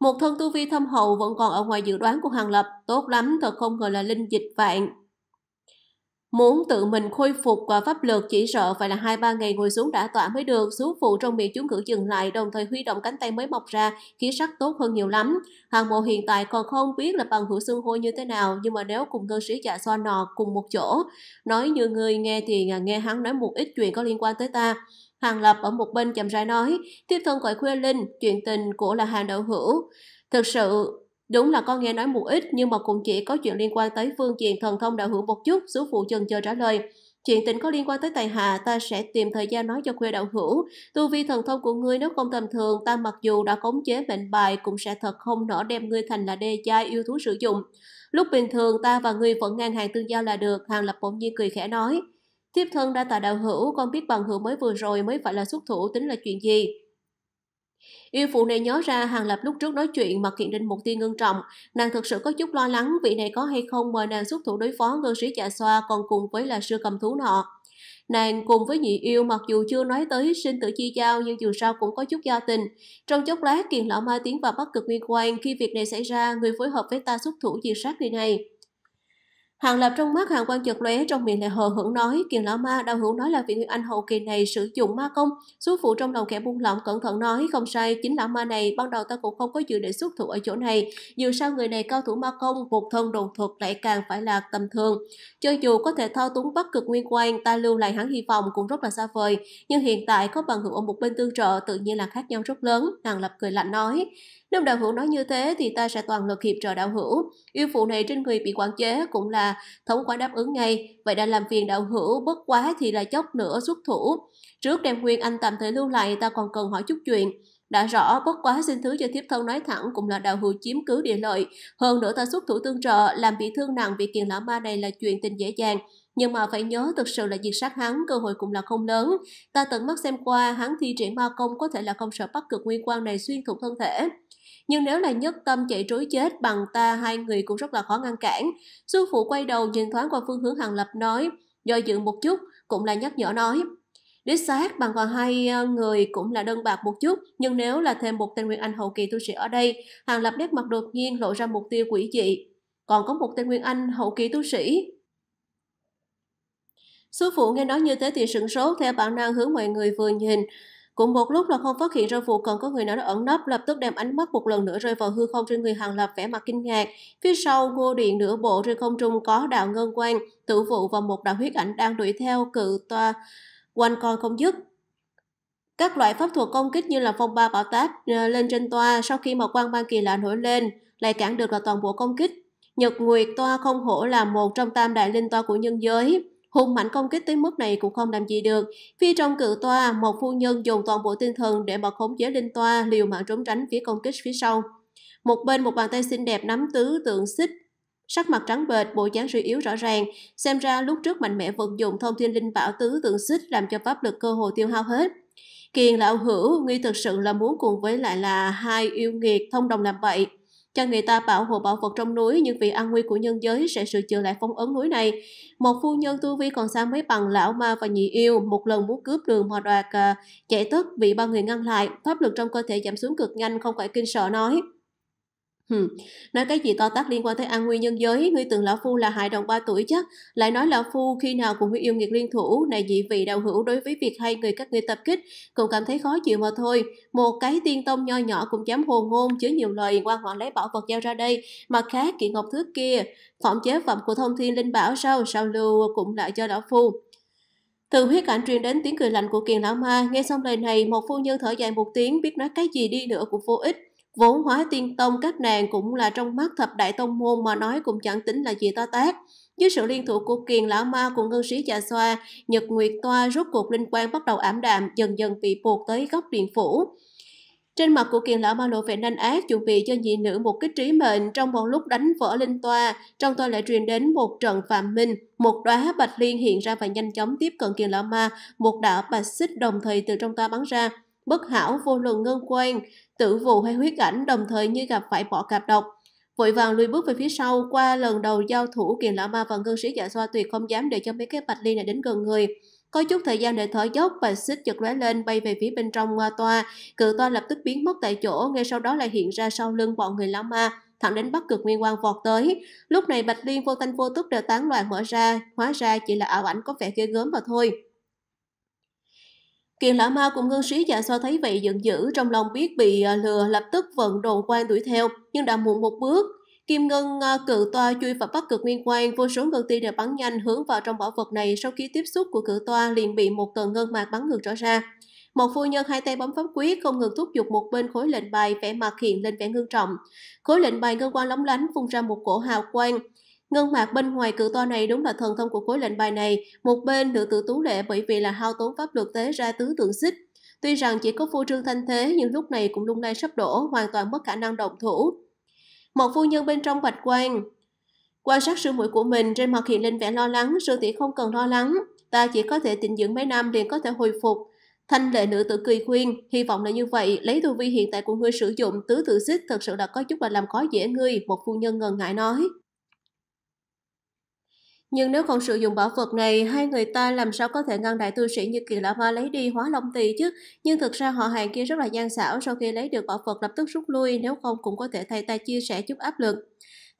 Một thân tu vi thâm hậu vẫn còn ở ngoài dự đoán của Hàng Lập, tốt lắm, thật không ngờ là linh dịch vạn. Muốn tự mình khôi phục và pháp lực chỉ sợ phải là hai ba ngày ngồi xuống đã tỏa mới được, số phụ trong miệng chúng cử dừng lại đồng thời huy động cánh tay mới mọc ra, khí sắc tốt hơn nhiều lắm. Hàng mộ hiện tại còn không biết là bằng hữu xương hôi như thế nào, nhưng mà nếu cùng ngân sĩ dạ xoa nọ cùng một chỗ, nói như người nghe thì à, nghe hắn nói một ít chuyện có liên quan tới ta. Hàng Lập ở một bên chậm rãi nói, tiếp thân gọi khuê linh, chuyện tình của là hàng đậu hữu. Thực sự, đúng là con nghe nói một ít nhưng mà cũng chỉ có chuyện liên quan tới phương diện thần thông đạo hữu một chút, số phụ chần chờ trả lời. Chuyện tình có liên quan tới tài hạ, ta sẽ tìm thời gian nói cho khuê đạo hữu. Tu vi thần thông của ngươi nếu không tầm thường, ta mặc dù đã khống chế mệnh bài cũng sẽ thật không nỡ đem ngươi thành là đê giai yêu thú sử dụng. Lúc bình thường ta và ngươi vẫn ngang hàng tương giao là được, hàng lập bỗng nhiên cười khẽ nói. Tiếp thân đã tạ đạo hữu, con biết bằng hữu mới vừa rồi mới phải là xuất thủ tính là chuyện gì. Yêu phụ này nhớ ra Hàng Lập lúc trước nói chuyện mà kiện định một tia ngân trọng, nàng thực sự có chút lo lắng vị này có hay không mời nàng xuất thủ đối phó ngân sĩ dạ xoa còn cùng với là sư cầm thú nọ. Nàng cùng với nhị yêu mặc dù chưa nói tới sinh tử chi giao nhưng dù sao cũng có chút giao tình. Trong chốc lát kiền lão ma tiến vào bắt cực nguyên quan khi việc này xảy ra người phối hợp với ta xuất thủ diệt sát người này. Hàng lập trong mắt hàng quan chợt lóe, trong miệng lại hờ hững nói kiền lão ma, đau hữu nói là vị nguyên anh hậu kỳ này sử dụng ma công. Số phụ trong lòng kẻ buông lỏng cẩn thận nói, không sai, chính lão ma này, ban đầu ta cũng không có dự định xuất thủ ở chỗ này. Dù sao người này cao thủ ma công, một thân đồn thuật lại càng phải là tầm thường. Cho dù có thể thao túng bắt cực nguyên quan, ta lưu lại hắn hy vọng cũng rất là xa vời. Nhưng hiện tại có bằng hữu ở một bên tương trợ tự nhiên là khác nhau rất lớn. Hàng lập cười lạnh nói nếu đạo hữu nói như thế thì ta sẽ toàn lực hiệp trợ đạo hữu. Yêu phụ này trên người bị quản chế cũng là thống quả đáp ứng ngay. Vậy đã làm phiền đạo hữu bất quá thì là chốc nữa xuất thủ. Trước đem Nguyên Anh tạm thời lưu lại ta còn cần hỏi chút chuyện. Đã rõ bất quá xin thứ cho thiếp thân nói thẳng cũng là đạo hữu chiếm cứ địa lợi. Hơn nữa ta xuất thủ tương trợ làm bị thương nặng vì kiền lão ma này là chuyện tình dễ dàng. Nhưng mà phải nhớ thực sự là diệt sát hắn, cơ hội cũng là không lớn. Ta tận mắt xem qua, hắn thi triển ma công có thể là không sợ bắt cực nguyên quan này xuyên thủng thân thể. Nhưng nếu là nhất tâm chạy trối chết bằng ta hai người cũng rất là khó ngăn cản. Sư phụ quay đầu nhìn thoáng qua phương hướng Hàng Lập nói, do dự một chút, cũng là nhắc nhở nói. Đích xác bằng còn hai ờ, người cũng là đơn bạc một chút, nhưng nếu là thêm một tên Nguyên Anh hậu kỳ tu sĩ ở đây, Hàng Lập nét mặt đột nhiên lộ ra mục tiêu quỷ dị. Còn có một tên Nguyên Anh hậu kỳ tu sĩ. Sư phụ nghe nói như thế thì sửng sốt theo bản năng hướng mọi người vừa nhìn, cũng một lúc là không phát hiện ra phụ cận có người nào đó ẩn nấp, lập tức đem ánh mắt một lần nữa rơi vào hư không trên người Hàng Lập vẻ mặt kinh ngạc. Phía sau ngô điện nửa bộ trên không trung có đạo ngân quang, tử vụ và một đạo huyết ảnh đang đuổi theo cự toa quanh coi không dứt. Các loại pháp thuật công kích như là phong ba bảo táp ờ, lên trên toa sau khi mà quang ban kỳ lạ nổi lên lại cản được là toàn bộ công kích. Nhật Nguyệt toa không hổ là một trong tam đại linh toa của nhân giới. Hùng mạnh công kích tới mức này cũng không làm gì được. Phía trong cự toa, một phu nhân dùng toàn bộ tinh thần để mà khống chế linh toa liều mạng trốn tránh phía công kích phía sau. Một bên một bàn tay xinh đẹp nắm tứ tượng xích Sắc mặt trắng bệch, bộ dáng suy yếu rõ ràng, xem ra lúc trước mạnh mẽ vận dụng thông thiên linh bảo tứ tượng xích làm cho pháp lực cơ hồ tiêu hao hết. Kiền lão hữu, nguy thực sự là muốn cùng với lại là hai yêu nghiệt thông đồng làm vậy. Cho người ta bảo hộ bảo vật trong núi nhưng vì an nguy của nhân giới sẽ sửa chữa lại phong ấn núi này. Một phu nhân tu vi còn xa mấy bằng lão ma và nhị yêu, một lần muốn cướp đường mà đoạt uh, chạy tức bị ba người ngăn lại, pháp lực trong cơ thể giảm xuống cực nhanh không phải kinh sợ nói. Nói cái gì to tát liên quan tới an nguyên nhân giới, ngươi tưởng lão phu là hại đồng ba tuổi chắc, lại nói lão phu khi nào cũng yêu nghiệt liên thủ, này dị vị đạo hữu đối với việc hai người các ngươi tập kích, cũng cảm thấy khó chịu mà thôi. Một cái tiên tông nho nhỏ cũng dám hồ ngôn chứa nhiều lời ngoan ngoãn lấy bảo vật giao ra đây, mà khác kiện ngọc thước kia, phẩm chế phẩm của thông thiên linh bảo sao, sao lưu cũng lại cho lão phu. Từ huyết cảnh truyền đến tiếng cười lạnh của kiền lão ma, nghe xong lời này, một phu nhân thở dài một tiếng, biết nói cái gì đi nữa cũng vô ích Vốn hóa tiên tông các nàng cũng là trong mắt thập đại tông môn mà nói cũng chẳng tính là gì to tác. Dưới sự liên thủ của kiền lão ma cùng ngân sĩ trà xoa, nhật nguyệt toa rốt cuộc linh quan bắt đầu ảm đạm, dần dần bị buộc tới góc điện phủ. Trên mặt của kiền lão ma lộ vẻ nanh ác, chuẩn bị cho nhị nữ một kích trí mệnh trong một lúc đánh vỡ linh toa, trong toa lại truyền đến một trận phạm minh, một đóa bạch liên hiện ra và nhanh chóng tiếp cận kiền lão ma, một đạo bạch xích đồng thời từ trong toa bắn ra. Bất hảo vô lượng ngân quan, tử vụ hay huyết ảnh đồng thời như gặp phải bỏ cạp độc. Vội vàng lùi bước về phía sau, qua lần đầu giao thủ kiền lão ma và ngân sĩ dạ xoa tuyệt không dám để cho mấy cái bạch ly này đến gần người. Có chút thời gian để thở dốc, bạch xích chật lóe lên bay về phía bên trong toa, cự toa lập tức biến mất tại chỗ, ngay sau đó lại hiện ra sau lưng bọn người lão ma thẳng đến bắc cực nguyên quang vọt tới. Lúc này Bạch Liên vô thanh vô tức đều tán loạn mở ra, hóa ra chỉ là ảo ảnh có vẻ ghê gớm mà thôi. Kiền lão ma cùng ngân sĩ dạ so thấy vậy giận dữ trong lòng biết bị à, lừa lập tức vận đồn quan đuổi theo nhưng đã muộn một bước. Kim ngân à, cự toa chui vào bắt cực nguyên quan vô số ngân ti đều bắn nhanh hướng vào trong bảo vật này sau khi tiếp xúc của cự toa liền bị một tầng ngân mạc bắn ngược trở ra. Một phu nhân hai tay bấm pháp quyết không ngừng thúc giục một bên khối lệnh bài vẻ mặt hiện lên vẻ ngưng trọng. Khối lệnh bài ngân quang lóng lánh phun ra một cổ hào quang, Ngân mạc bên ngoài cự to này đúng là thần thông của khối lệnh bài này, một bên nữ tử tú lệ bởi vì là hao tốn pháp luật tế ra tứ tượng xích. Tuy rằng chỉ có phu trương thanh thế nhưng lúc này cũng lung lay sắp đổ, hoàn toàn mất khả năng động thủ. Một phu nhân bên trong bạch quan, quan sát sư muội của mình trên mặt hiện lên vẻ lo lắng, sư tỷ không cần lo lắng, ta chỉ có thể tịnh dưỡng mấy năm liền có thể hồi phục. Thanh lệ nữ tử cười khuyên, hy vọng là như vậy, lấy tu vi hiện tại của ngươi sử dụng tứ tự xích thật sự là có chút là làm khó dễ ngươi, một phu nhân ngần ngại nói. Nhưng nếu không sử dụng bảo vật này, hai người ta làm sao có thể ngăn đại tu sĩ như kỳ lão ma lấy đi hóa long tỳ chứ? Nhưng thực ra họ hàng kia rất là gian xảo, sau khi lấy được bảo vật lập tức rút lui, nếu không cũng có thể thay ta chia sẻ chút áp lực.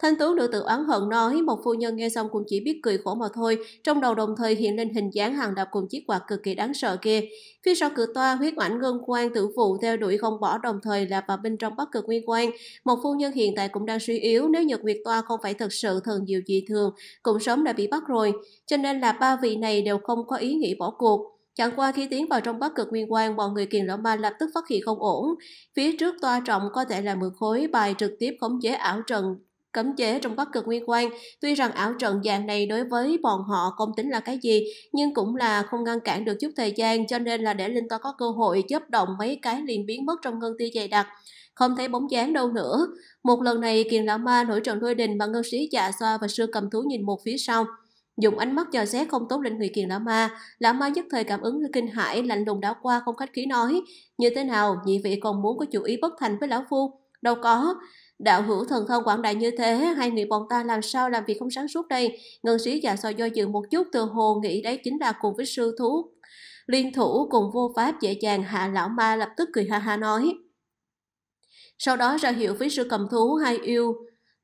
Thanh tú nữ tự oán hận nói, một phu nhân nghe xong cũng chỉ biết cười khổ mà thôi, trong đầu đồng thời hiện lên hình dáng hàng đạp cùng chiếc quạt cực kỳ đáng sợ kia. Phía sau cửa toa, huyết ảnh ngân quan tử vụ theo đuổi không bỏ đồng thời là vào bên trong bắc cực nguyên quan. Một phu nhân hiện tại cũng đang suy yếu, nếu nhật nguyệt toa không phải thật sự thần diệu dị thường, cũng sớm đã bị bắt rồi. Cho nên là ba vị này đều không có ý nghĩ bỏ cuộc. Chẳng qua khi tiến vào trong bắc cực nguyên quan, bọn người kiền lão ma lập tức phát hiện không ổn. Phía trước toa trọng có thể là một khối bài trực tiếp khống chế ảo trần cấm chế trong bắc cực nguyên quan. Tuy rằng ảo trận dạng này đối với bọn họ không tính là cái gì, nhưng cũng là không ngăn cản được chút thời gian cho nên là để Linh To có cơ hội chấp động mấy cái liền biến mất trong ngân ti dày đặc. Không thấy bóng dáng đâu nữa. Một lần này kiền lão ma nổi trận lôi đình bằng ngân sĩ dạ xoa và sư cầm thú nhìn một phía sau. Dùng ánh mắt dò xét không tốt lên người kiền lão ma, lão ma nhất thời cảm ứng kinh hãi, lạnh lùng đảo qua không khách khí nói. Như thế nào, nhị vị còn muốn có chủ ý bất thành với lão phu? Đâu có, đạo hữu thần thông quảng đại như thế, hai người bọn ta làm sao làm việc không sáng suốt đây? Ngân sĩ già soi do dự một chút từ hồ nghĩ đấy chính là cùng với sư thú. Liên thủ cùng vô pháp dễ dàng hạ lão ma lập tức cười ha ha nói. Sau đó ra hiệu với sư cầm thú hai yêu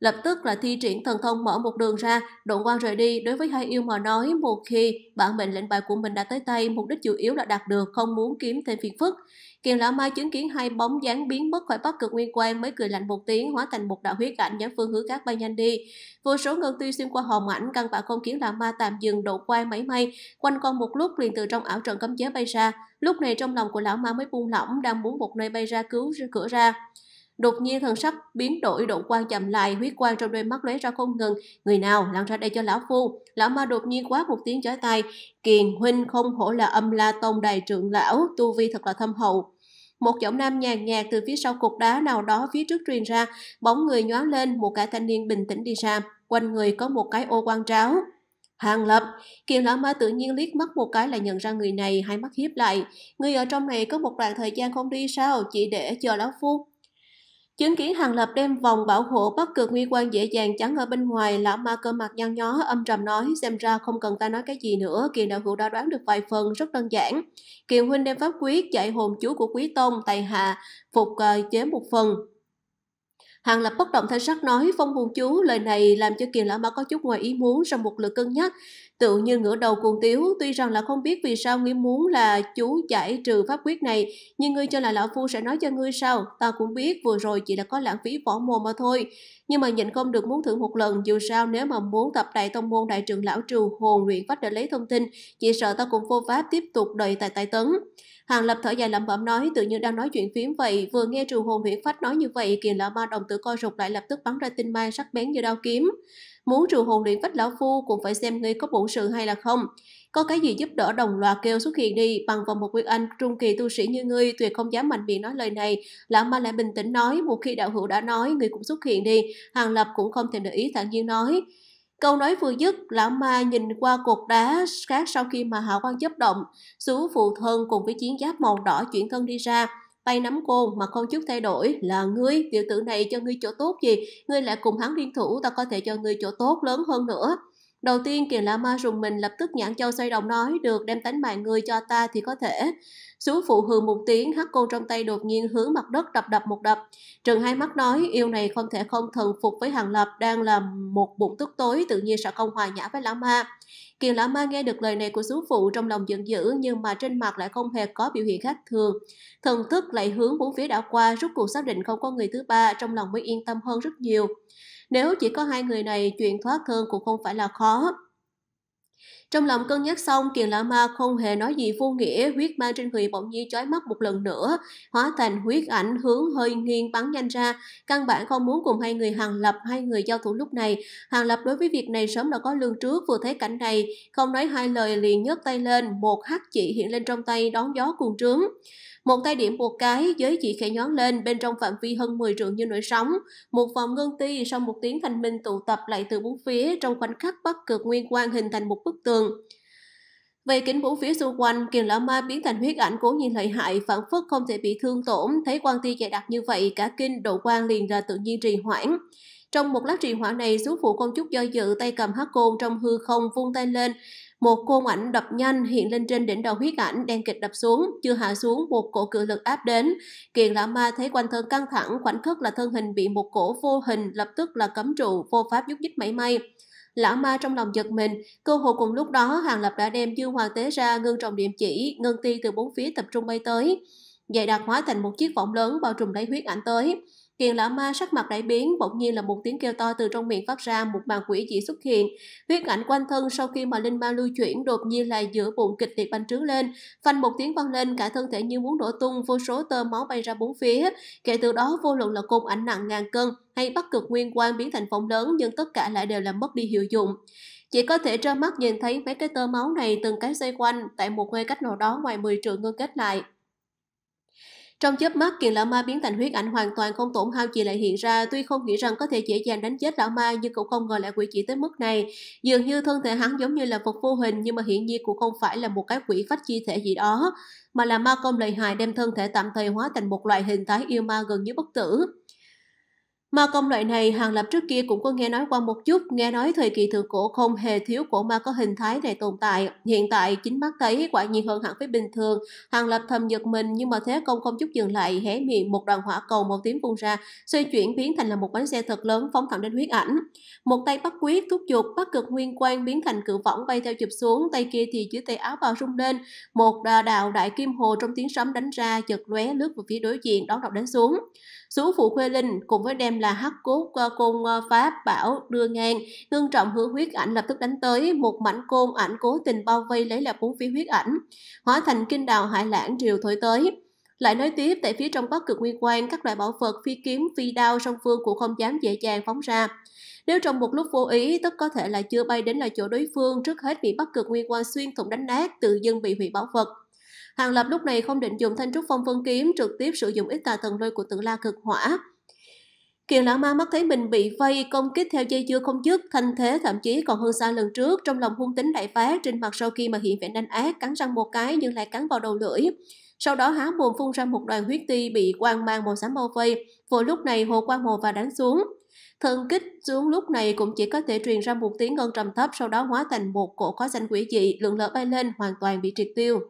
Lập tức là thi triển thần thông mở một đường ra, độn quang rời đi. Đối với hai yêu mà nói, một khi bản mệnh lệnh bài của mình đã tới tay, mục đích chủ yếu là đạt được, không muốn kiếm thêm phiền phức kiều lão mai chứng kiến hai bóng dáng biến mất khỏi bắc cực nguyên quan mới cười lạnh một tiếng hóa thành một đạo huyết ảnh nhắm phương hướng các bay nhanh đi. Vô số ngân tuy xuyên qua hòm ảnh căn bản không khiến lão ma tạm dừng độ quay mấy may, quanh con một lúc liền từ trong ảo trận cấm chế bay ra. Lúc này trong lòng của lão ma mới buông lỏng đang muốn một nơi bay ra cứu cửa ra. Đột nhiên thần sắc biến đổi độ quan chậm lại, huyết quang trong đôi mắt lóe ra không ngừng. Người nào lăn ra đây cho lão phu? Lão ma đột nhiên quát một tiếng chói tai. Kiền huynh không hổ là âm la tông đại trưởng lão, tu vi thật là thâm hậu. Một giọng nam nhàn nhạt từ phía sau cục đá nào đó phía trước truyền ra, bóng người nhoáng lên, một cả thanh niên bình tĩnh đi ra, quanh người có một cái ô quan tráo. Hàng lập, kiều lão ma tự nhiên liếc mắt một cái là nhận ra người này, hai mắt hiếp lại. Người ở trong này có một đoạn thời gian không đi sao, chỉ để chờ lão phu. Chứng kiến Hàng Lập đem vòng bảo hộ bắt cực nguy quan dễ dàng chắn ở bên ngoài, lão ma cơ mặt nhăn nhó âm trầm nói, xem ra không cần ta nói cái gì nữa, Kiền đạo hữu đã đoán được vài phần, rất đơn giản. Kiền huynh đem pháp quyết chạy hồn chú của quý tông, tài hạ, phục uh, chế một phần, Hàng Lập bất động thanh sắc nói phong hồn chú lời này làm cho Kiền Lão Mã có chút ngoài ý muốn trong một lượt cân nhắc. Tự như ngửa đầu cuồng tiếu, tuy rằng là không biết vì sao ngươi muốn là chú giải trừ pháp quyết này, nhưng ngươi cho là lão phu sẽ nói cho ngươi sao, ta cũng biết vừa rồi chỉ là có lãng phí võ mồm mà thôi. Nhưng mà nhịn không được muốn thử một lần, dù sao nếu mà muốn tập đại tông môn đại trưởng lão trừ hồn luyện phách để lấy thông tin, chỉ sợ ta cũng vô pháp tiếp tục đợi tại tài tấn. Hàng Lập thở dài lẩm bẩm nói, tự như đang nói chuyện phím vậy, vừa nghe trù hồn huyễn phách nói như vậy, kiền lão ma đồng tử coi rụt lại lập tức bắn ra tinh mai sắc bén như đao kiếm. Muốn trù hồn luyện phách lão phu cũng phải xem ngươi có bổn sự hay là không. Có cái gì giúp đỡ đồng loạt kêu xuất hiện đi, bằng vòng một quyết anh trung kỳ tu sĩ như ngươi tuyệt không dám mạnh miệng nói lời này. Lão ma lại bình tĩnh nói, một khi đạo hữu đã nói, ngươi cũng xuất hiện đi. Hàng Lập cũng không thèm để ý thản nhiên nói. Câu nói vừa dứt, lão ma nhìn qua cột đá khác sau khi mà hào quang chấp động, sú phụ thân cùng với chiến giáp màu đỏ chuyển thân đi ra, tay nắm côn mà không chút thay đổi. Là ngươi, tiểu tử này cho ngươi chỗ tốt gì, ngươi lại cùng hắn liên thủ, ta có thể cho ngươi chỗ tốt lớn hơn nữa. Đầu tiên kiền lạ ma rùng mình lập tức nhãn châu xoay đồng nói, được, đem tánh mạng người cho ta thì có thể. Sú phụ hừ một tiếng hắc côn trong tay đột nhiên hướng mặt đất đập đập một đập. Trừng hai mắt nói, yêu này không thể không thần phục với hàng lập đang làm một bụng tức tối, tự nhiên sẽ không hòa nhã với lão ma. Kiền lão ma nghe được lời này của sú phụ trong lòng giận dữ, nhưng mà trên mặt lại không hề có biểu hiện khác thường. Thần thức lại hướng bốn phía đảo qua rút cuộc xác định không có người thứ ba, trong lòng mới yên tâm hơn rất nhiều. Nếu chỉ có hai người này, chuyện thoát thân cũng không phải là khó. Trong lòng cân nhắc xong, Kiền lạ Ma không hề nói gì vô nghĩa, huyết ma trên người bỗng nhiên chói mắt một lần nữa, hóa thành huyết ảnh hướng hơi nghiêng bắn nhanh ra. Căn bản không muốn cùng hai người Hàng Lập, hai người giao thủ lúc này. Hàng Lập đối với việc này sớm đã có lương trước, vừa thấy cảnh này, không nói hai lời liền nhấc tay lên, một hắc chỉ hiện lên trong tay đón gió cuồng trướng. Một tay điểm một cái, giới chỉ khẽ nhón lên bên trong phạm vi hơn 10 trượng như nổi sóng. Một vòng ngân ti sau một tiếng thanh minh tụ tập lại từ bốn phía trong khoảnh khắc bắt cực nguyên quang hình thành một bức tường. Về kính bốn phía xung quanh, kiền lão ma biến thành huyết ảnh cố nhiên lợi hại, phản phất không thể bị thương tổn, thấy quan ti dày đặc như vậy, cả kinh độ quang liền ra tự nhiên trì hoãn. Trong một lát trì hoãn này, số phụ công chút do dự tay cầm hắc côn trong hư không vung tay lên, một côn ảnh đập nhanh hiện lên trên đỉnh đầu huyết ảnh đang kịch đập xuống, chưa hạ xuống một cổ cự lực áp đến. Kiền lão ma thấy quanh thân căng thẳng, khoảnh khắc là thân hình bị một cổ vô hình lập tức là cấm trụ, vô pháp nhúc nhích mảy may. Lão ma trong lòng giật mình, cơ hội cùng lúc đó Hàng Lập đã đem dương hoàng tế ra ngưng trọng điểm chỉ, ngân ti từ bốn phía tập trung bay tới. Dày đặc hóa thành một chiếc võng lớn bao trùm lấy huyết ảnh tới. Kiền lão ma sắc mặt đại biến, bỗng nhiên là một tiếng kêu to từ trong miệng phát ra, một màn quỷ dị xuất hiện. Huyết ảnh quanh thân sau khi mà linh ma lưu chuyển đột nhiên là giữa bụng kịch liệt bành trướng lên, phanh một tiếng vang lên, cả thân thể như muốn nổ tung, vô số tơ máu bay ra bốn phía. Kể từ đó vô luận là côn ảnh nặng ngàn cân hay bắt cực nguyên quan biến thành phóng lớn, nhưng tất cả lại đều là mất đi hiệu dụng. Chỉ có thể trơ mắt nhìn thấy mấy cái tơ máu này từng cái xoay quanh tại một nơi cách nào đó ngoài 10 trượng ngưng kết lại. Trong chớp mắt, kiền lão ma biến thành huyết ảnh hoàn toàn không tổn hao gì lại hiện ra, tuy không nghĩ rằng có thể dễ dàng đánh chết lão ma nhưng cũng không ngờ lại quỷ chỉ tới mức này. Dường như thân thể hắn giống như là vật vô hình nhưng mà hiển nhiên cũng không phải là một cái quỷ phách chi thể gì đó, mà là ma công lợi hại đem thân thể tạm thời hóa thành một loại hình thái yêu ma gần như bất tử. Ma công loại này Hàng Lập trước kia cũng có nghe nói qua một chút, nghe nói thời kỳ thượng cổ không hề thiếu cổ ma có hình thái này tồn tại. Hiện tại chính mắt thấy quả nhiên hơn hẳn với bình thường, Hàng Lập thầm giật mình nhưng mà thế công không chút dừng lại, hé miệng một đoàn hỏa cầu màu tím phun ra, xoay chuyển biến thành là một bánh xe thật lớn phóng thẳng đến huyết ảnh. Một tay bắt quyết thúc giục, bắt cực nguyên quang biến thành cự võng bay theo chụp xuống, tay kia thì dưới tay áo bào rung lên, một đà đạo đại kim hồ trong tiếng sấm đánh ra chợt lóe lướt về phía đối diện đón đọc đánh xuống sứ phụ Khuê Linh cùng với đem là hắc cốt ờ, côn ờ, Pháp Bảo đưa ngang, ngưng trọng hứa huyết ảnh lập tức đánh tới, một mảnh côn ảnh cố tình bao vây lấy là bốn phía huyết ảnh, hóa thành kinh đào hải lãng triều thổi tới. Lại nói tiếp, tại phía trong bắc cực nguyên quan, các loại bảo vật, phi kiếm, phi đao song phương cũng không dám dễ dàng phóng ra. Nếu trong một lúc vô ý, tất có thể là chưa bay đến là chỗ đối phương, trước hết bị bắc cực nguyên quan xuyên thủng đánh nát, tự dưng bị hủy bảo vật. Hàng Lập lúc này không định dùng thanh trúc phong phân kiếm, trực tiếp sử dụng ít tà thần lôi của tự la cực hỏa. Kiều lão ma mắt thấy mình bị vây công kích theo dây dưa không dứt, thanh thế thậm chí còn hơn xa lần trước, trong lòng hung tính đại phát, trên mặt sau khi mà hiện vẻ nanh ác, cắn răng một cái nhưng lại cắn vào đầu lưỡi. Sau đó há mồm phun ra một đoàn huyết ti bị quang mang màu xám bao vây, vừa lúc này hồ quang hồ và đánh xuống. Thần kích xuống lúc này cũng chỉ có thể truyền ra một tiếng ngân trầm thấp sau đó hóa thành một cổ có danh quỷ dị, lượng lỡ bay lên hoàn toàn bị triệt tiêu.